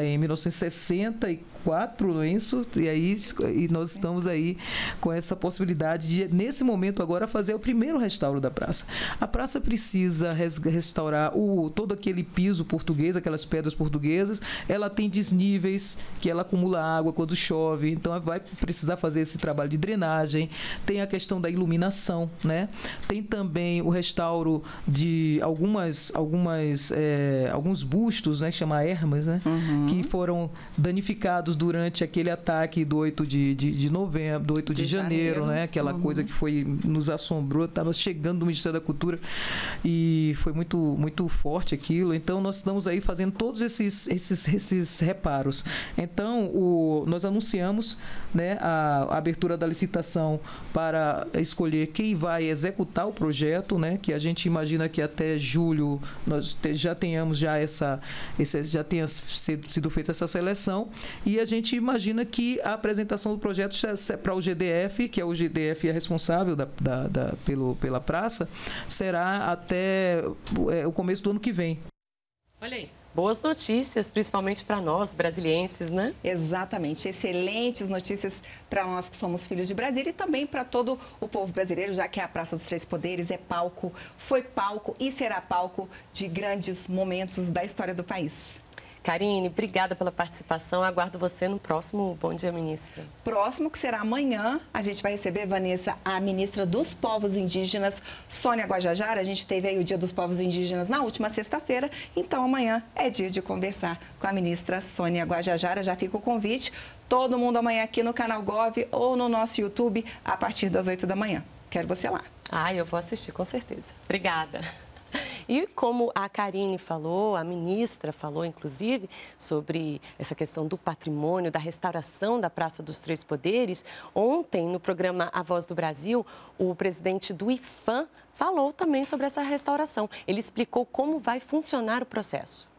em 1964 quatro lenços e aí e nós estamos aí com essa possibilidade de nesse momento agora fazer o primeiro restauro da praça. A praça precisa res, restaurar o todo aquele piso português, aquelas pedras portuguesas. Ela tem desníveis que ela acumula água quando chove, então vai precisar fazer esse trabalho de drenagem. Tem a questão da iluminação, né? Tem também o restauro de algumas algumas é, alguns bustos, né, que chama Hermas, né, uhum. que foram danificados durante aquele ataque do 8 de, de, de novembro, do 8 de, de janeiro, janeiro, né? Aquela uhum. coisa que foi nos assombrou, estava chegando no Ministério da Cultura e foi muito muito forte aquilo. Então nós estamos aí fazendo todos esses esses, esses reparos. Então o, nós anunciamos né, a, a abertura da licitação para escolher quem vai executar o projeto, né? Que a gente imagina que até julho nós te, já tenhamos já essa esse, já tenha sido, sido feita essa seleção e a gente imagina que a apresentação do projeto para o GDF, que é o GDF é responsável da, da, da, pelo, pela praça, será até é, o começo do ano que vem. Olha aí. Boas notícias, principalmente para nós, brasilienses, né? Exatamente. Excelentes notícias para nós que somos filhos de Brasília e também para todo o povo brasileiro, já que a Praça dos Três Poderes é palco, foi palco e será palco de grandes momentos da história do país. Karine, obrigada pela participação. Aguardo você no próximo Bom Dia Ministra. Próximo, que será amanhã, a gente vai receber, Vanessa, a ministra dos Povos Indígenas, Sônia Guajajara. A gente teve aí o Dia dos Povos Indígenas na última sexta-feira, então amanhã é dia de conversar com a ministra Sônia Guajajara. Já fica o convite. Todo mundo amanhã aqui no canal Gov ou no nosso YouTube a partir das 8 da manhã. Quero você lá. Ah, eu vou assistir, com certeza. Obrigada. E como a Karine falou, a ministra falou, inclusive, sobre essa questão do patrimônio, da restauração da Praça dos Três Poderes, ontem, no programa A Voz do Brasil, o presidente do IFAM falou também sobre essa restauração. Ele explicou como vai funcionar o processo.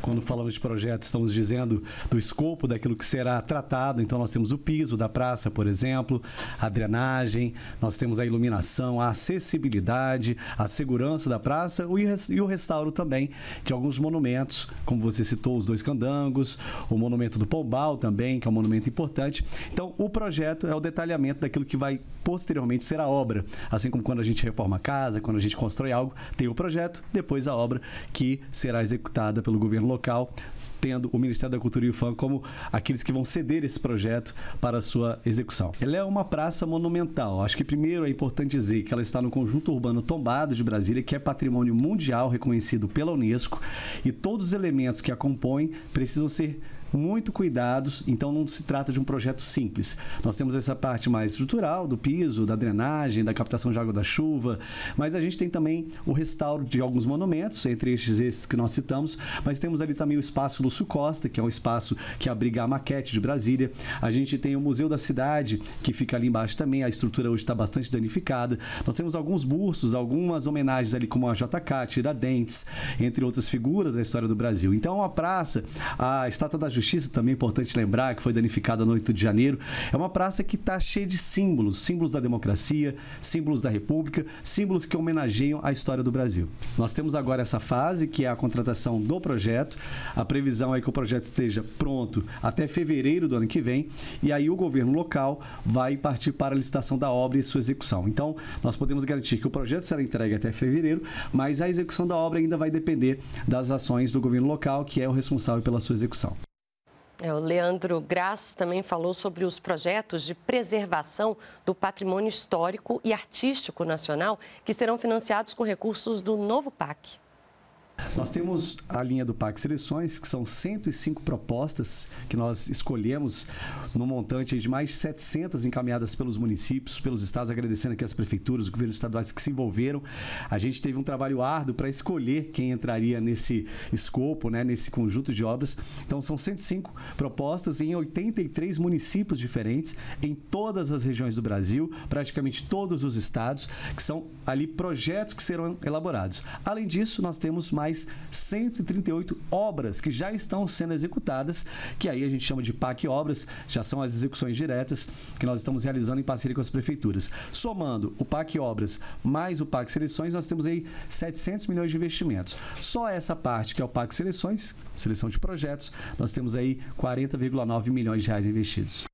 Quando falamos de projeto, estamos dizendo do escopo daquilo que será tratado. Então, nós temos o piso da praça, por exemplo, a drenagem, nós temos a iluminação, a acessibilidade, a segurança da praça e o restauro também de alguns monumentos, como você citou, os dois candangos, o monumento do Pombal também, que é um monumento importante. Então, o projeto é o detalhamento daquilo que vai posteriormente ser a obra. Assim como quando a gente reforma a casa, quando a gente constrói algo, tem o projeto, depois a obra que será executada pelo governo governo local, tendo o Ministério da Cultura e o FAM como aqueles que vão ceder esse projeto para sua execução. Ela é uma praça monumental. Acho que primeiro é importante dizer que ela está no conjunto urbano tombado de Brasília, que é patrimônio mundial reconhecido pela Unesco, e todos os elementos que a compõem precisam ser muito cuidados, então não se trata de um projeto simples. Nós temos essa parte mais estrutural do piso, da drenagem, da captação de água da chuva, mas a gente tem também o restauro de alguns monumentos, entre estes esses que nós citamos, mas temos ali também o espaço Lúcio Costa, que é um espaço que abriga a maquete de Brasília. A gente tem o Museu da Cidade, que fica ali embaixo também, a estrutura hoje está bastante danificada. Nós temos alguns bustos, algumas homenagens ali como a JK, Tiradentes, entre outras figuras da história do Brasil. Então a praça, a Estátua da Justiça Justiça, também é importante lembrar, que foi danificada no 8 de janeiro. É uma praça que está cheia de símbolos, símbolos da democracia, símbolos da República, símbolos que homenageiam a história do Brasil. Nós temos agora essa fase, que é a contratação do projeto. A previsão é que o projeto esteja pronto até fevereiro do ano que vem, e aí o governo local vai partir para a licitação da obra e sua execução. Então, nós podemos garantir que o projeto será entregue até fevereiro, mas a execução da obra ainda vai depender das ações do governo local, que é o responsável pela sua execução. É, o Leandro Graça também falou sobre os projetos de preservação do patrimônio histórico e artístico nacional que serão financiados com recursos do novo PAC. Nós temos a linha do Parque Seleções, que são 105 propostas que nós escolhemos no montante de mais de 700 encaminhadas pelos municípios, pelos estados, agradecendo aqui as prefeituras, os governos estaduais que se envolveram. A gente teve um trabalho árduo para escolher quem entraria nesse escopo, né, nesse conjunto de obras. Então são 105 propostas em 83 municípios diferentes, em todas as regiões do Brasil, praticamente todos os estados, que são ali projetos que serão elaborados. Além disso, nós temos mais mais 138 obras que já estão sendo executadas, que aí a gente chama de PAC obras, já são as execuções diretas que nós estamos realizando em parceria com as prefeituras. Somando o PAC obras mais o PAC seleções, nós temos aí 700 milhões de investimentos. Só essa parte que é o PAC seleções, seleção de projetos, nós temos aí 40,9 milhões de reais investidos.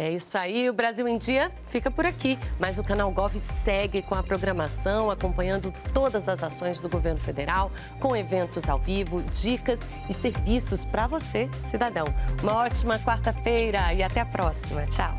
É isso aí, o Brasil em Dia fica por aqui, mas o canal Gov segue com a programação, acompanhando todas as ações do governo federal, com eventos ao vivo, dicas e serviços para você, cidadão. Uma ótima quarta-feira e até a próxima. Tchau.